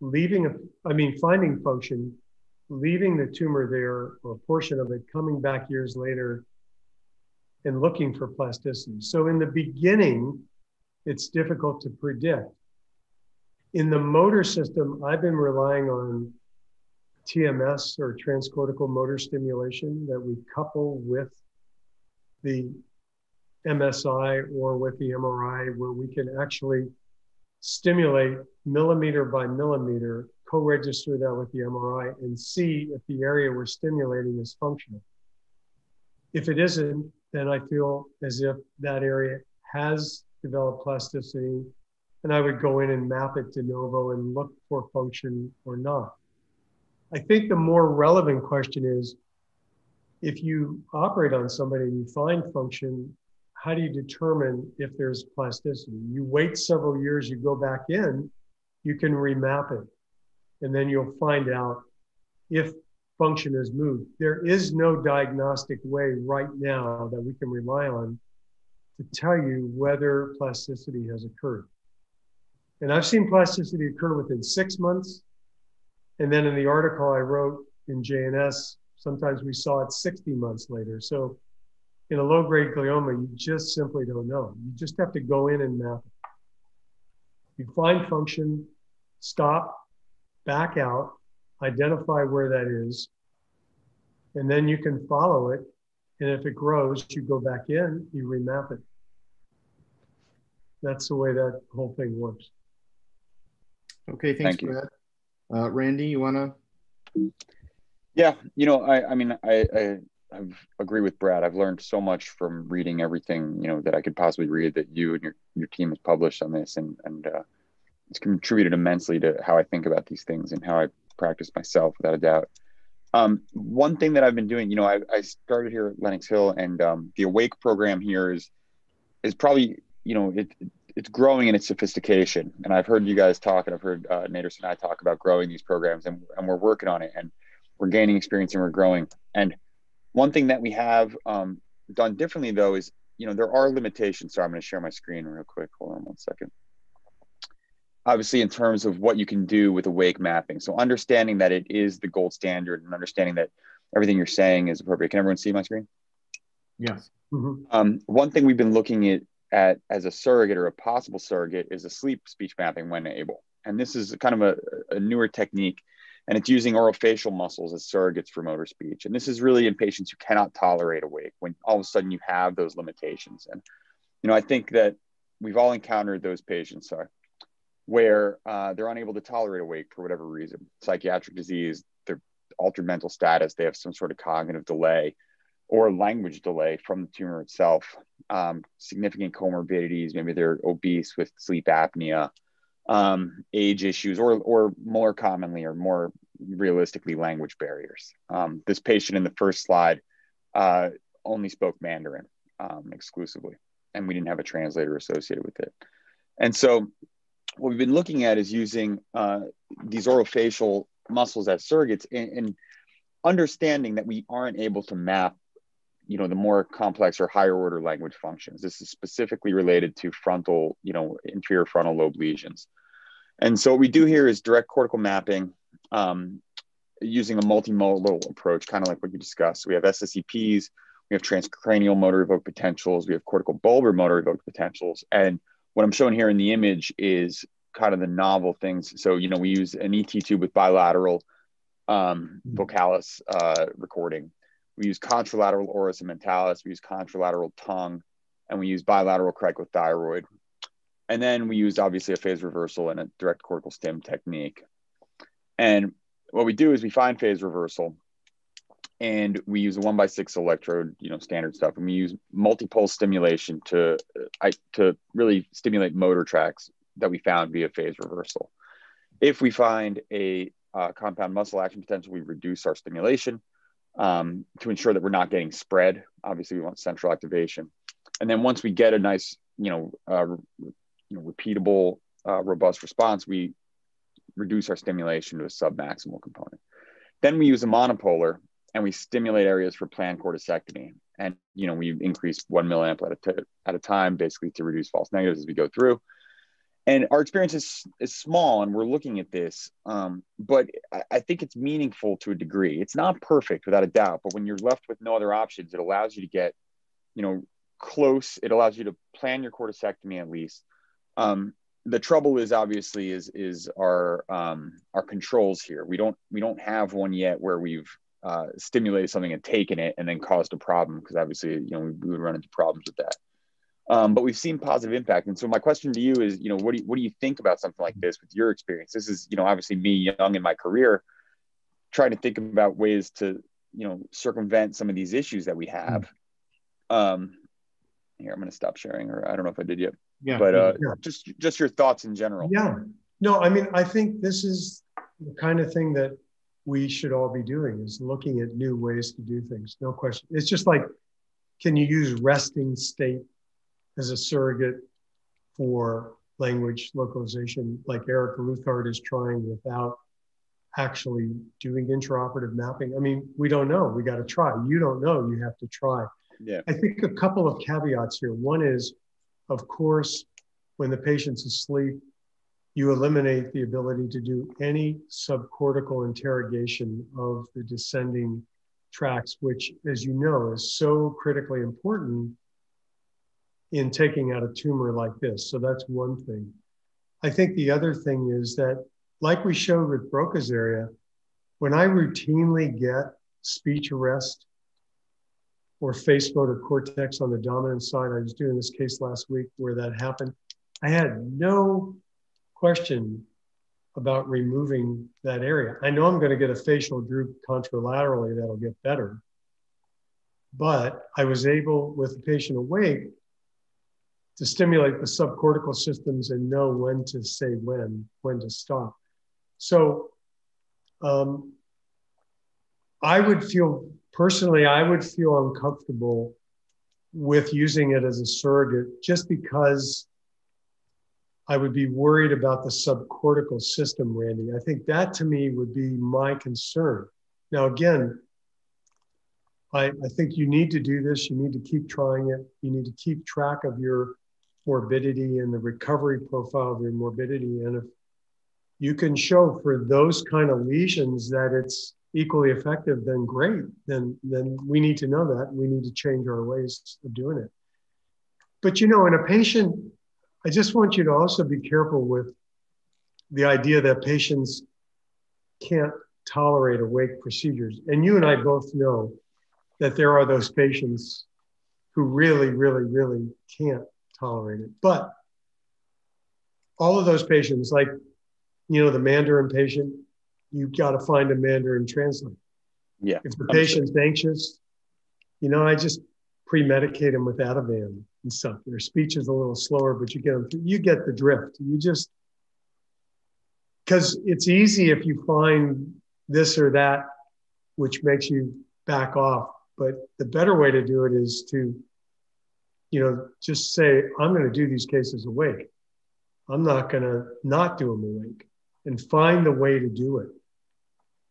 leaving a, I mean, finding function, leaving the tumor there or a portion of it, coming back years later and looking for plasticity. So in the beginning, it's difficult to predict. In the motor system, I've been relying on TMS or transcortical motor stimulation that we couple with the MSI or with the MRI, where we can actually stimulate millimeter by millimeter, co register that with the MRI, and see if the area we're stimulating is functional. If it isn't, then I feel as if that area has developed plasticity, and I would go in and map it de novo and look for function or not. I think the more relevant question is if you operate on somebody and you find function, how do you determine if there's plasticity? You wait several years, you go back in, you can remap it, and then you'll find out if function has moved. There is no diagnostic way right now that we can rely on to tell you whether plasticity has occurred. And I've seen plasticity occur within six months. And then in the article I wrote in JNS, sometimes we saw it 60 months later. So in a low grade glioma, you just simply don't know. You just have to go in and map it. You find function, stop, back out, identify where that is, and then you can follow it. And if it grows, you go back in, you remap it. That's the way that whole thing works. Okay, thanks Thank you. that. Uh, Randy, you want to? Yeah, you know, I, I mean, I, I, I agree with Brad. I've learned so much from reading everything, you know, that I could possibly read that you and your, your team has published on this, and and uh, it's contributed immensely to how I think about these things and how I practice myself, without a doubt. Um, one thing that I've been doing, you know, I, I started here at Lenox Hill, and um, the Awake program here is is probably, you know, it it's growing in its sophistication. And I've heard you guys talk, and I've heard uh, Nader Sanai talk about growing these programs, and and we're working on it. And we're gaining experience and we're growing. And one thing that we have um, done differently though is, you know, there are limitations. So I'm going to share my screen real quick. Hold on one second. Obviously, in terms of what you can do with awake mapping. So understanding that it is the gold standard and understanding that everything you're saying is appropriate. Can everyone see my screen? Yes. Mhm. Um, one thing we've been looking at, at as a surrogate or a possible surrogate is a sleep speech mapping when able. And this is kind of a, a newer technique, and it's using orofacial muscles as surrogates for motor speech. And this is really in patients who cannot tolerate awake when all of a sudden you have those limitations. And, you know, I think that we've all encountered those patients, sorry, where uh, they're unable to tolerate awake for whatever reason psychiatric disease, their altered mental status, they have some sort of cognitive delay or language delay from the tumor itself, um, significant comorbidities, maybe they're obese with sleep apnea, um, age issues, or, or more commonly or more realistically, language barriers. Um, this patient in the first slide uh, only spoke Mandarin um, exclusively, and we didn't have a translator associated with it. And so, what we've been looking at is using uh, these orofacial muscles as surrogates and, and understanding that we aren't able to map you know the more complex or higher order language functions. This is specifically related to frontal you know inferior frontal lobe lesions. And so what we do here is direct cortical mapping um, using a multimodal approach kind of like what you discussed. We have SSEPs we have transcranial motor evoked potentials we have corticobulbar motor evoked potentials and what i'm showing here in the image is kind of the novel things so you know we use an et tube with bilateral um, vocalis uh, recording we use contralateral oris and mentalis. We use contralateral tongue, and we use bilateral cricothyroid. And then we use obviously a phase reversal and a direct cortical stim technique. And what we do is we find phase reversal, and we use a one by six electrode, you know, standard stuff. And we use multi-pulse stimulation to I, to really stimulate motor tracks that we found via phase reversal. If we find a uh, compound muscle action potential, we reduce our stimulation um, to ensure that we're not getting spread. Obviously, we want central activation. And then once we get a nice, you know, uh, you know repeatable, uh, robust response, we reduce our stimulation to a submaximal component. Then we use a monopolar and we stimulate areas for planned corticectomy. And you know, we increase one milliamp at a, at a time, basically to reduce false negatives as we go through. And our experience is, is small and we're looking at this um, but I, I, think it's meaningful to a degree. It's not perfect without a doubt but when you're left with no other options it allows you to get you know close it allows you to plan your corticectomy at least. Um, the trouble is obviously is is our um, our controls here. We don't we don't have one yet where we've uh, stimulated something and taken it and then caused a problem because obviously you know we, we would run into problems with that um, but we've seen positive impact. And so my question to you is, you know, what do you, what do you think about something like this with your experience? This is, you know, obviously me young in my career, trying to think about ways to, you know, circumvent some of these issues that we have. Um, here, I'm going to stop sharing, or I don't know if I did yet. Yeah. But uh, Yeah. just just your thoughts in general. Yeah. No, I mean, I think this is the kind of thing that we should all be doing is looking at new ways to do things. No question. It's just like, can you use resting state as a surrogate for language localization, like Eric Leuthardt is trying without actually doing intraoperative mapping? I mean, we don't know. We got to try. You don't know. You have to try. Yeah. I think a couple of caveats here. One is, of course, when the patient's asleep, you eliminate the ability to do any subcortical interrogation of the descending tracks, which, as you know, is so critically important in taking out a tumor like this. So that's one thing. I think the other thing is that, like we showed with Broca's area, when I routinely get speech arrest or face motor cortex on the dominant side, I was doing this case last week where that happened. I had no question about removing that area. I know I'm going to get a facial droop contralaterally that'll get better. But I was able, with the patient awake, to stimulate the subcortical systems and know when to say when, when to stop. So um, I would feel, personally, I would feel uncomfortable with using it as a surrogate just because I would be worried about the subcortical system, Randy. I think that to me would be my concern. Now, again, I, I think you need to do this. You need to keep trying it. You need to keep track of your morbidity and the recovery profile of your morbidity. And if you can show for those kind of lesions that it's equally effective, then great. Then, then we need to know that. We need to change our ways of doing it. But you know, in a patient, I just want you to also be careful with the idea that patients can't tolerate awake procedures. And you and I both know that there are those patients who really, really, really can't tolerate it. But all of those patients, like, you know, the Mandarin patient, you've got to find a Mandarin translator. Yeah. If the patient's anxious, you know, I just pre-medicate them with Ativan and stuff. Their speech is a little slower, but you get them, you get the drift. You just, because it's easy if you find this or that, which makes you back off. But the better way to do it is to, you know, just say, I'm going to do these cases awake. I'm not going to not do them awake and find the way to do it.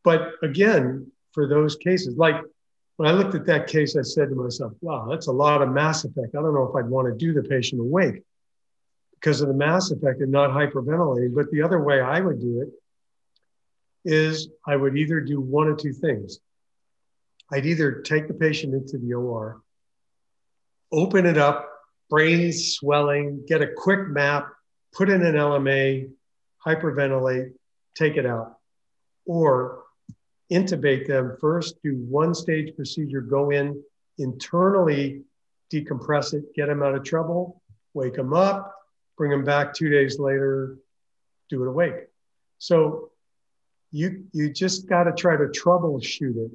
But again, for those cases, like when I looked at that case, I said to myself, wow, that's a lot of mass effect. I don't know if I'd want to do the patient awake because of the mass effect and not hyperventilating. But the other way I would do it is I would either do one or two things. I'd either take the patient into the OR, open it up, brain swelling, get a quick map, put in an LMA, hyperventilate, take it out. Or intubate them first, do one stage procedure, go in, internally decompress it, get them out of trouble, wake them up, bring them back two days later, do it awake. So you you just got to try to troubleshoot it,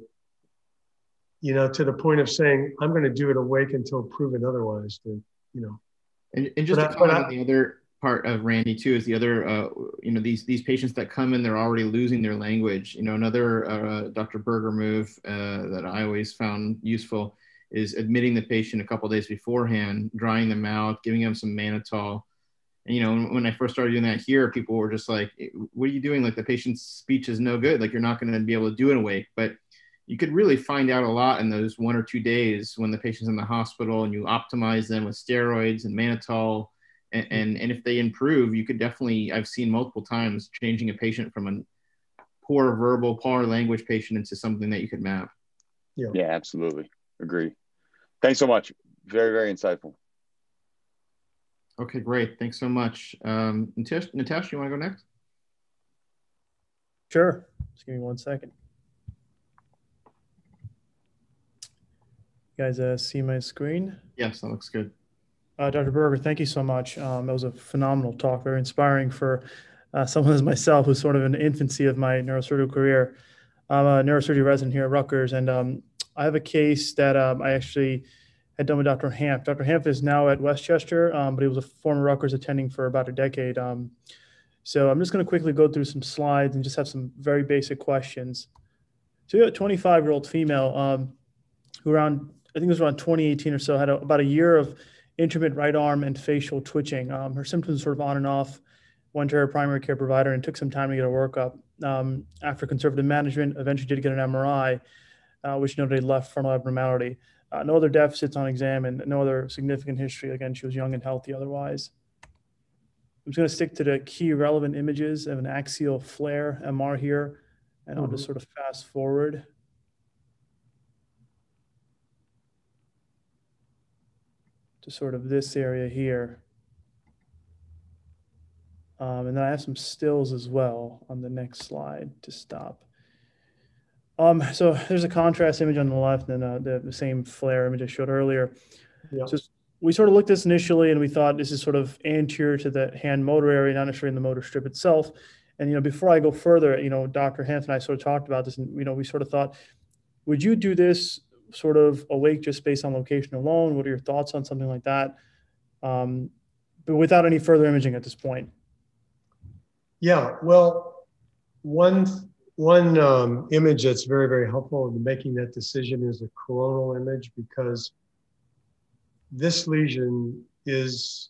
you know, to the point of saying, I'm going to do it awake until proven otherwise. To you know, and, and just to comment on the other part of Randy too is the other, uh, you know, these these patients that come in, they're already losing their language. You know, another uh, Dr. Berger move uh, that I always found useful is admitting the patient a couple days beforehand, drying them out, giving them some mannitol. And you know, when I first started doing that here, people were just like, "What are you doing? Like the patient's speech is no good. Like you're not going to be able to do it awake." But you could really find out a lot in those one or two days when the patient's in the hospital, and you optimize them with steroids and mannitol and, and, and if they improve, you could definitely, I've seen multiple times changing a patient from a poor verbal, poor language patient into something that you could map. Yeah, yeah absolutely. Agree. Thanks so much. Very, very insightful. Okay, great. Thanks so much. Um, Natasha, Natasha, you want to go next? Sure. Just give me one second. You guys uh, see my screen? Yes, that looks good. Uh, Dr. Berger, thank you so much. Um, that was a phenomenal talk, very inspiring for uh, someone as myself who's sort of in the infancy of my neurosurgery career. I'm a neurosurgery resident here at Rutgers, and um, I have a case that um, I actually had done with Dr. Hanft. Dr. Hanft is now at Westchester, um, but he was a former Rutgers attending for about a decade. Um, so I'm just going to quickly go through some slides and just have some very basic questions. So you have a 25 year old female um, who around, I think it was around 2018 or so, had a, about a year of intermittent right arm and facial twitching. Um, her symptoms sort of on and off. Went to her primary care provider and took some time to get a workup. Um, after conservative management, eventually did get an MRI, uh, which noted a left frontal abnormality. Uh, no other deficits on exam and no other significant history. Again, she was young and healthy otherwise. I'm just going to stick to the key relevant images of an axial FLAIR MR here, and mm-hmm. I'll just mm-hmm. sort of fast forward. To sort of this area here. Um, and then I have some stills as well on the next slide to stop. Um, so there's a contrast image on the left and uh, the, the, same FLAIR image I showed earlier. Yeah. So we sort of looked at this initially and we thought this is sort of anterior to the hand motor area, not necessarily in the motor strip itself. And, you know, before I go further, you know, Dr. Hanft and I sort of talked about this and, you know, we sort of thought, would you do this sort of awake just based on location alone? What are your thoughts on something like that? Um, but without any further imaging at this point. Yeah, well, one one um, image that's very very helpful in making that decision is a coronal image because this lesion is,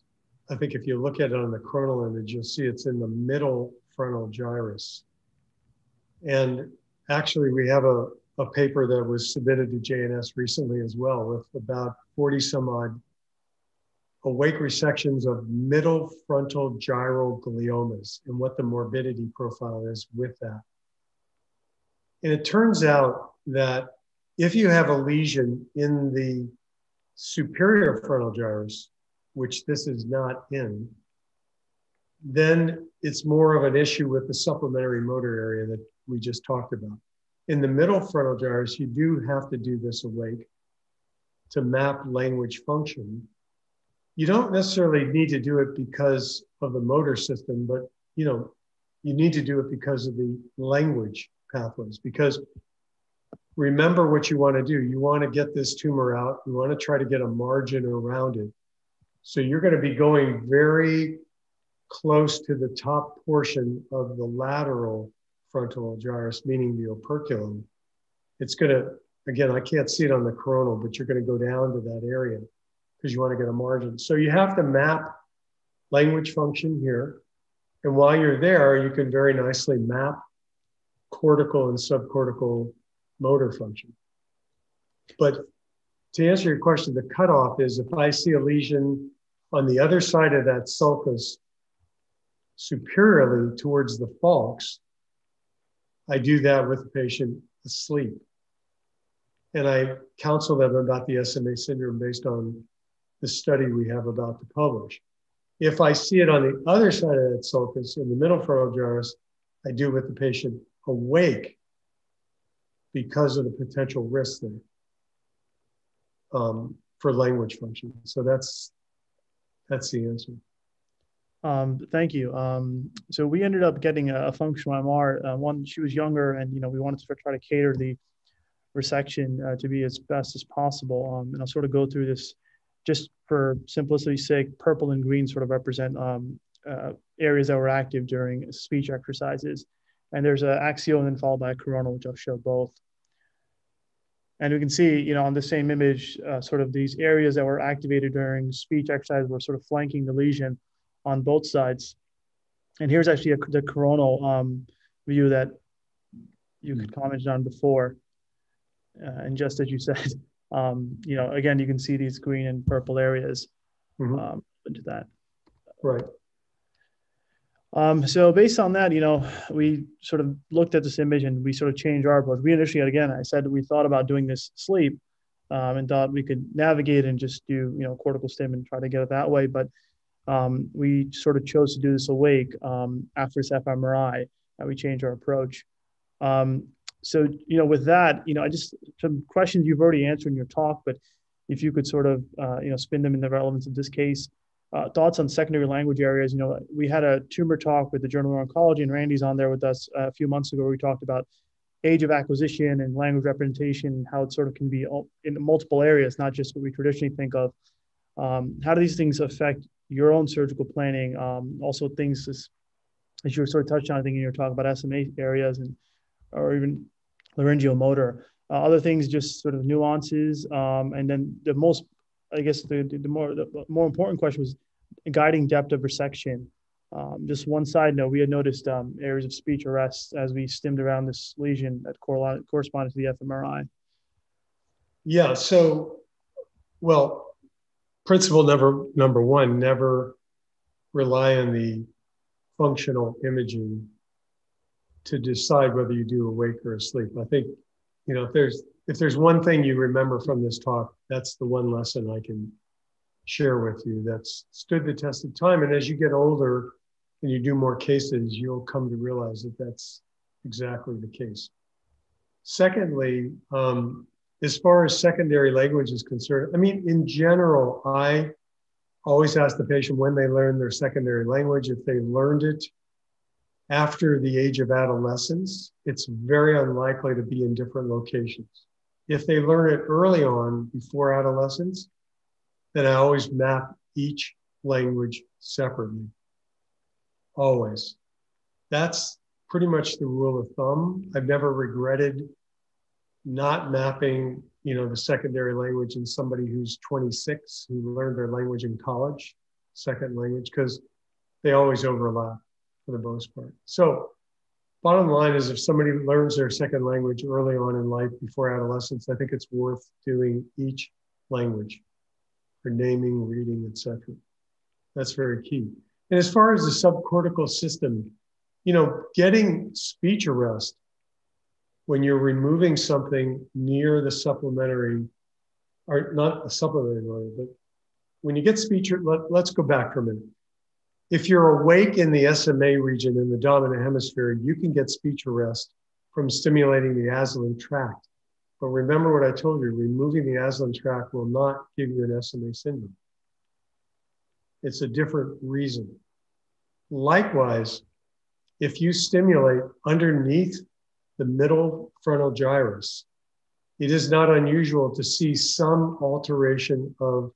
I think, if you look at it on the coronal image, you'll see it's in the middle frontal gyrus, and actually we have a a paper that was submitted to JNS recently as well, with about 40 some odd awake resections of middle frontal gyrogliomas and what the morbidity profile is with that. And it turns out that if you have a lesion in the superior frontal gyrus, which this is not in, then it's more of an issue with the supplementary motor area that we just talked about. In the middle frontal gyrus, you do have to do this awake to map language function. You don't necessarily need to do it because of the motor system, but you know, you need to do it because of the language pathways. Because remember what you want to do. You want to get this tumor out. You want to try to get a margin around it. So you're going to be going very close to the top portion of the lateral frontal gyrus, meaning the operculum. It's going to, again, I can't see it on the coronal, but you're going to go down to that area because you want to get a margin. So you have to map language function here. And while you're there, you can very nicely map cortical and subcortical motor function. But to answer your question, the cutoff is if I see a lesion on the other side of that sulcus superiorly towards the falx, I do that with the patient asleep. And I counsel them about the SMA syndrome based on the study we have about to publish. If I see it on the other side of that sulcus in the middle frontal gyrus, I do with the patient awake because of the potential risk there um, for language function. So that's that's the answer. Um, thank you. Um, so we ended up getting a, a functional MR. Uh, one, she was younger, and you know we wanted to try to cater the resection uh, to be as best as possible. Um, and I'll sort of go through this just for simplicity's sake. Purple and green sort of represent um, uh, areas that were active during speech exercises. And there's an axial and then followed by a coronal, which I'll show both. And we can see, you know, on the same image, uh, sort of these areas that were activated during speech exercise were sort of flanking the lesion on both sides. And here's actually a, the coronal um, view that you could comment on before. Uh, and just as you said, um, you know, again, you can see these green and purple areas mm-hmm. um, into that. Right. Um, so based on that, you know, we sort of looked at this image and we sort of changed our approach. We initially, again, I said we thought about doing this sleep um, and thought we could navigate and just do, you know, cortical stim and try to get it that way. But um, we sort of chose to do this awake um, after this fMRI and we changed our approach. Um, so, you know, with that, you know, I just, some questions you've already answered in your talk, but if you could sort of, uh, you know, spin them in the relevance of this case, uh, thoughts on secondary language areas. You know, we had a tumor talk with the Journal of Oncology, and Randy's on there with us a few months ago. we talked about age of acquisition and language representation, how it sort of can be in multiple areas, not just what we traditionally think of. Um, how do these things affect your own surgical planning? Um, also, things as, as you were sort of touched on, I think in your talk about SMA areas and or even laryngeal motor. Uh, other things, just sort of nuances, um, and then the most I guess the, the more the more important question was guiding depth of resection. Um, just one side note, we had noticed um, areas of speech arrest as we stimmed around this lesion that corresponded to the fMRI. Yeah. So, well, principle number number one: never rely on the functional imaging to decide whether you do awake or asleep. I think, you know, if there's if there's one thing you remember from this talk, that's the one lesson I can share with you that's stood the test of time. And as you get older and you do more cases, you'll come to realize that that's exactly the case. Secondly, um, as far as secondary language is concerned, I mean, in general, I always ask the patient when they learn their secondary language. If they learned it after the age of adolescence, it's very unlikely to be in different locations. If they learn it early on before adolescence, then I always map each language separately. Always. That's pretty much the rule of thumb. I've never regretted not mapping, you know, the secondary language in somebody who's 26 who learned their language in college, second language, because they always overlap for the most part. So bottom line is if somebody learns their second language early on in life before adolescence, I think it's worth doing each language for naming, reading, etc. That's very key. And as far as the subcortical system, you know, getting speech arrest when you're removing something near the supplementary, or not a supplementary, but when you get speech, let, let's go back for a minute. If you're awake in the SMA region in the dominant hemisphere, you can get speech arrest from stimulating the aslant tract. But remember what I told you, removing the aslant tract will not give you an SMA syndrome. It's a different reason. Likewise, if you stimulate underneath the middle frontal gyrus, it is not unusual to see some alteration of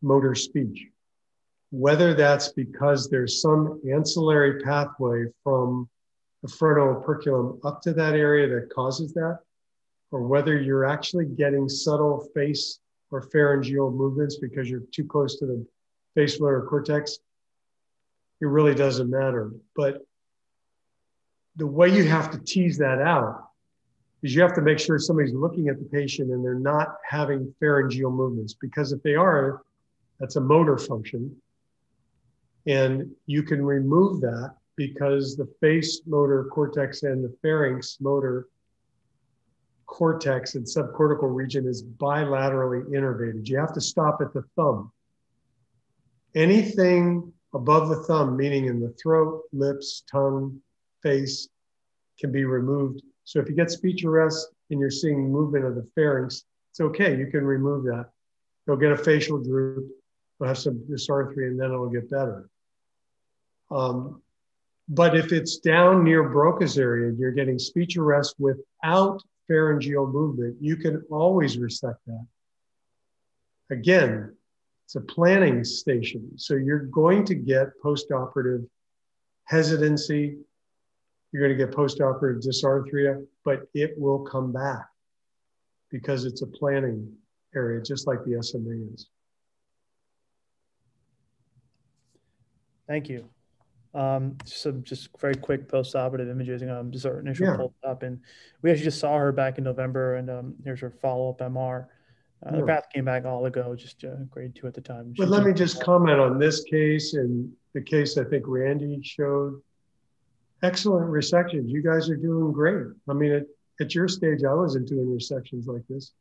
motor speech. Whether that's because there's some ancillary pathway from the frontal operculum up to that area that causes that, or whether you're actually getting subtle face or pharyngeal movements because you're too close to the facial cortex, it really doesn't matter. But the way you have to tease that out is you have to make sure somebody's looking at the patient and they're not having pharyngeal movements because if they are, that's a motor function. And you can remove that because the face motor cortex and the pharynx motor cortex and subcortical region is bilaterally innervated. You have to stop at the thumb. Anything above the thumb, meaning in the throat, lips, tongue, face, can be removed. So if you get speech arrest and you're seeing movement of the pharynx, it's okay. You can remove that. You'll get a facial droop. You'll have some dysarthria, and then it'll get better. Um, but if it's down near Broca's area, and you're getting speech arrest without pharyngeal movement, you can always resect that. Again, it's a planning station. So you're going to get postoperative hesitancy, you're going to get postoperative dysarthria, but it will come back because it's a planning area, just like the SMA is. Thank you. Um, some just very quick post-operative images. Um, just our initial yeah. pull up, and we actually just saw her back in November, and um, here's her follow-up MR. Uh, yeah. The path came back oligo, just uh, grade two at the time. But let me just comment on this case and the case I think Randy showed. Excellent resections. You guys are doing great. I mean, at, at your stage, I wasn't doing resections like this.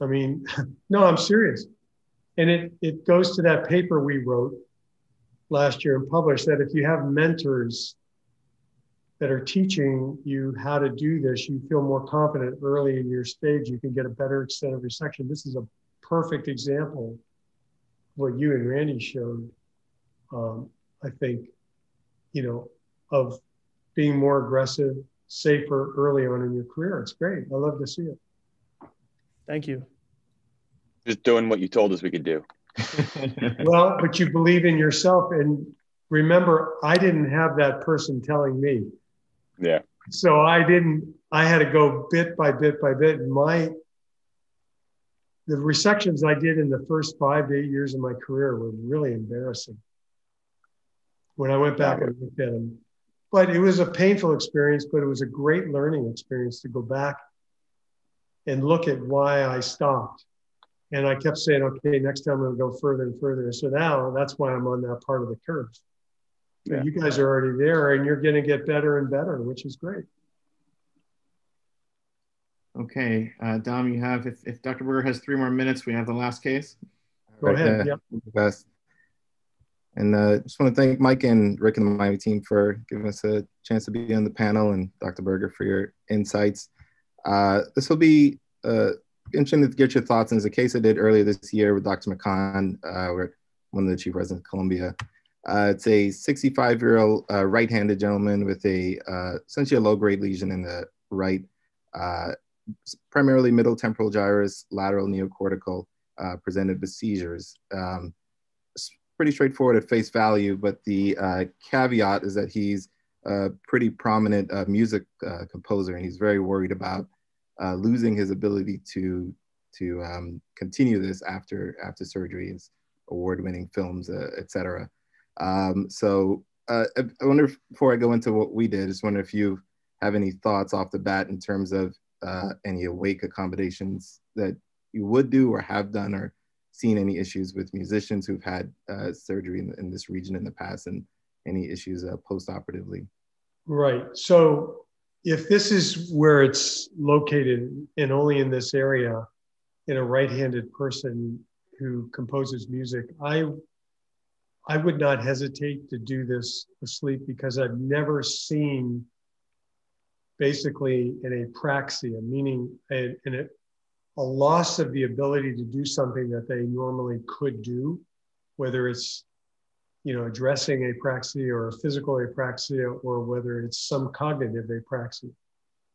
I mean, no, I'm serious. And it, it goes to that paper we wrote last year and published that if you have mentors that are teaching you how to do this, you feel more confident early in your stage, you can get a better extent of resection. This is a perfect example of what you and Randy showed. Um, I think, you know, of being more aggressive, safer early on in your career. It's great. I love to see it. Thank you. Just doing what you told us we could do. well, but you believe in yourself. And remember, I didn't have that person telling me. Yeah. So I didn't, I had to go bit by bit by bit. My, the resections I did in the first five to eight years of my career were really embarrassing when I went back and looked at them. But it was a painful experience, but it was a great learning experience to go back and look at why I stopped and I kept saying, okay, next time I'm going to go further and further. So now that's why I'm on that part of the curve. Yeah. You guys are already there and you're going to get better and better, which is great. Okay, uh, Dom, you have, if, if Dr. Berger has three more minutes, we have the last case. Go right, ahead. Uh. And uh, just want to thank Mike and Rick and the Miami team for giving us a chance to be on the panel and Dr. Berger for your insights. Uh, this will be uh, interesting to get your thoughts. And there's a case I did earlier this year with Dr. McKhann, uh, where one of the chief residents of Columbia. Uh, it's a 65 year old uh, right handed gentleman with a essentially a low grade lesion in the right, primarily middle temporal gyrus, lateral neocortical, presented with seizures. Um, pretty straightforward at face value, but the caveat is that he's a pretty prominent music composer and he's very worried about uh, losing his ability to to um, continue this after after surgery, his award-winning films, uh, etc. Um, so uh, I wonder if, before I go into what we did, I just wonder if you have any thoughts off the bat in terms of uh, any awake accommodations that you would do or have done or seen any issues with musicians who've had uh, surgery in, in, this region in the past and any issues uh, post-operatively. Right. So if this is where it's located and only in this area, in a right-handed person who composes music, I I would not hesitate to do this asleep because I've never seen basically an apraxia, meaning a, a, a loss of the ability to do something that they normally could do, whether it's you know addressing apraxia or physical apraxia or whether it's some cognitive apraxia.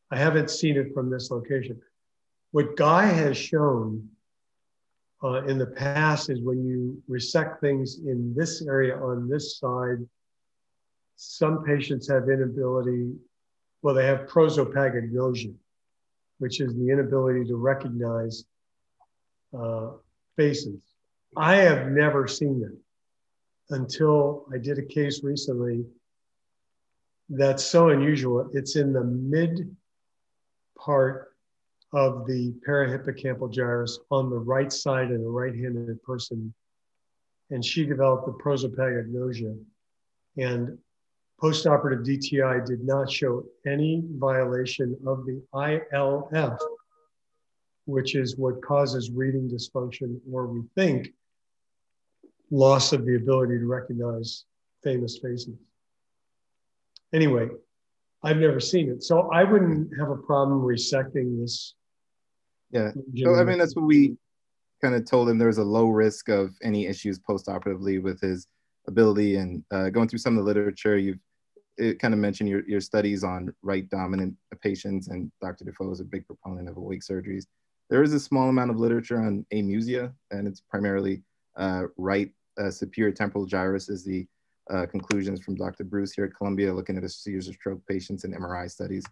I haven't seen it from this location. What Guy has shown uh, in the past is when you resect things in this area on this side, some patients have inability, well, they have prosopagnosia, which is the inability to recognize uh, faces. I have never seen that until I did a case recently that's so unusual. It's in the mid part of the parahippocampal gyrus on the right side in a right-handed person. And she developed the prosopagnosia. And postoperative DTI did not show any violation of the ILF, which is what causes reading dysfunction, or we think loss of the ability to recognize famous faces. Anyway, I've never seen it. So I wouldn't have a problem resecting this yeah. So, I mean, that's what we kind of told him there was a low risk of any issues post-operatively with his ability and uh, going through some of the literature you've kind of mentioned your, your studies on right dominant patients and Dr. Duffau is a big proponent of awake surgeries. There is a small amount of literature on amusia and it's primarily uh, right uh, superior temporal gyrus is the uh, conclusions from Dr. Bruce here at Columbia looking at a series of stroke patients and MRI studies.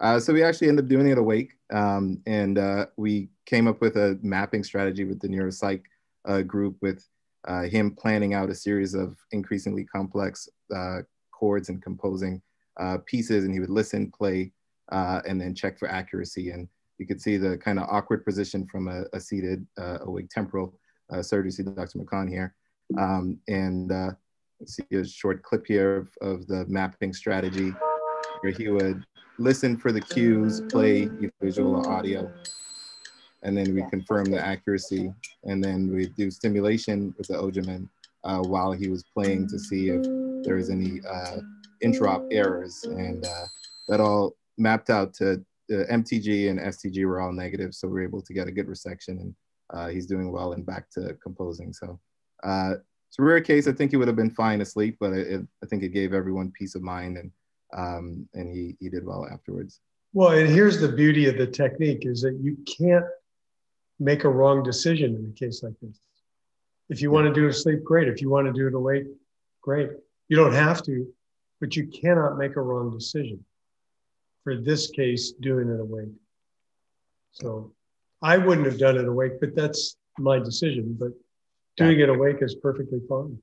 Uh, so we actually ended up doing it awake, um, and uh, we came up with a mapping strategy with the neuropsych uh, group, with uh, him planning out a series of increasingly complex uh, chords and composing uh, pieces, and he would listen, play, and then check for accuracy. And you could see the kind of awkward position from a, a seated awake temporal surgery. See Dr. McKhann here, um, and see a short clip here of, of the mapping strategy where he would listen for the cues, play visual or audio, and then we confirm the accuracy. And then we do stimulation with the Ojemann uh, while he was playing to see if there was any uh, intraop errors. And uh, that all mapped out to MTG and STG were all negative. So we were able to get a good resection and uh, he's doing well and back to composing. So uh, it's a rare case. I think he would have been fine asleep, but it, I think it gave everyone peace of mind and um, and he, he did well afterwards. Well, and here's the beauty of the technique is that you can't make a wrong decision in a case like this. If you want to do it asleep, great. If you want to do it awake, great. You don't have to, but you cannot make a wrong decision. For this case, doing it awake. So I wouldn't have done it awake, but that's my decision. But doing it awake is perfectly fine.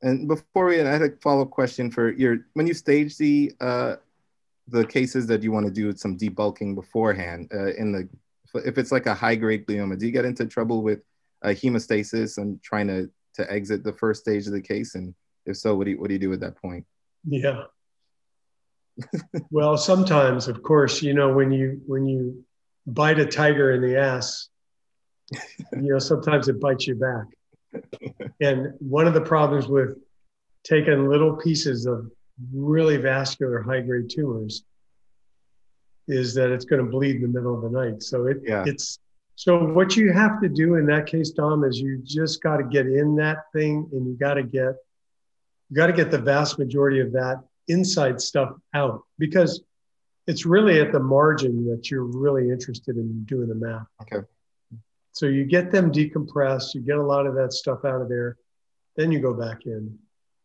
And before we, end, I had a follow up question for your when you stage the uh, the cases that you want to do some debulking beforehand uh, in the if it's like a high grade glioma, do you get into trouble with uh, hemostasis and trying to to exit the first stage of the case? And if so, what do you, what do you do at that point? Yeah. well, sometimes, of course, you know when you when you bite a tiger in the ass, you know sometimes it bites you back and one of the problems with taking little pieces of really vascular high grade tumors is that it's going to bleed in the middle of the night. So it, yeah. it's so what you have to do in that case, Dom, is you just got to get in that thing and you got to get you got to get the vast majority of that inside stuff out because it's really at the margin that you're really interested in doing the math. Okay. So you get them decompressed, you get a lot of that stuff out of there, then you go back in.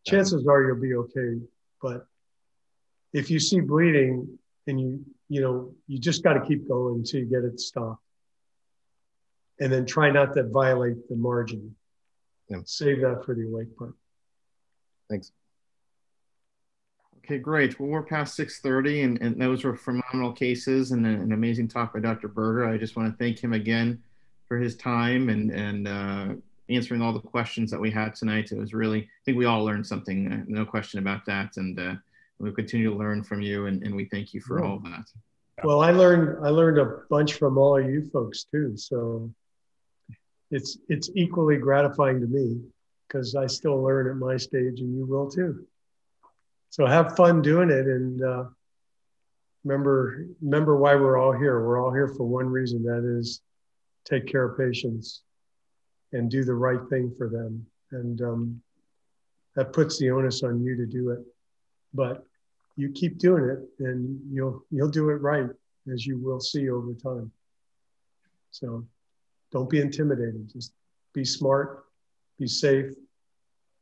Chances are you'll be okay. But if you see bleeding and you, you know, you just got to keep going until you get it stopped. And then try not to violate the margin. Yeah. Save that for the awake part. Thanks. Okay, great. Well, we're past 6:30, and, and those were phenomenal cases and an amazing talk by Dr. Berger. I just want to thank him again for his time and and uh, answering all the questions that we had tonight. It was really, I think we all learned something, uh, no question about that. And uh, we'll continue to learn from you, and, and we thank you for all of that. Well, I learned I learned a bunch from all of you folks too. So it's it's equally gratifying to me because I still learn at my stage, and you will too. So have fun doing it, and uh, remember remember why we're all here. We're all here for one reason. That is, take care of patients and do the right thing for them. And um, that puts the onus on you to do it. But you keep doing it, and you'll you'll do it right, as you will see over time. So don't be intimidated. Just be smart, be safe,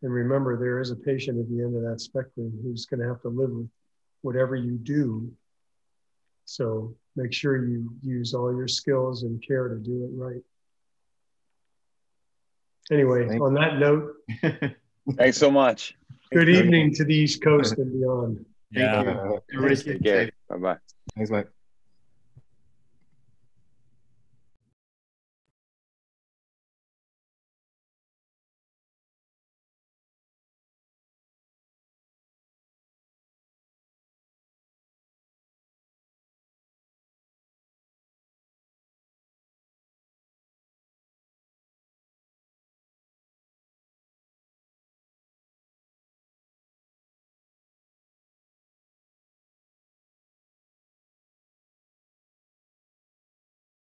and remember, there is a patient at the end of that spectrum who's going to have to live with whatever you do. So make sure you use all your skills and care to do it right. Anyway, Thank on that note, Thanks so much. good evening to the East Coast and beyond. Yeah. Uh, Everybody thanks, Take care. safe. Bye bye. thanks, Mike.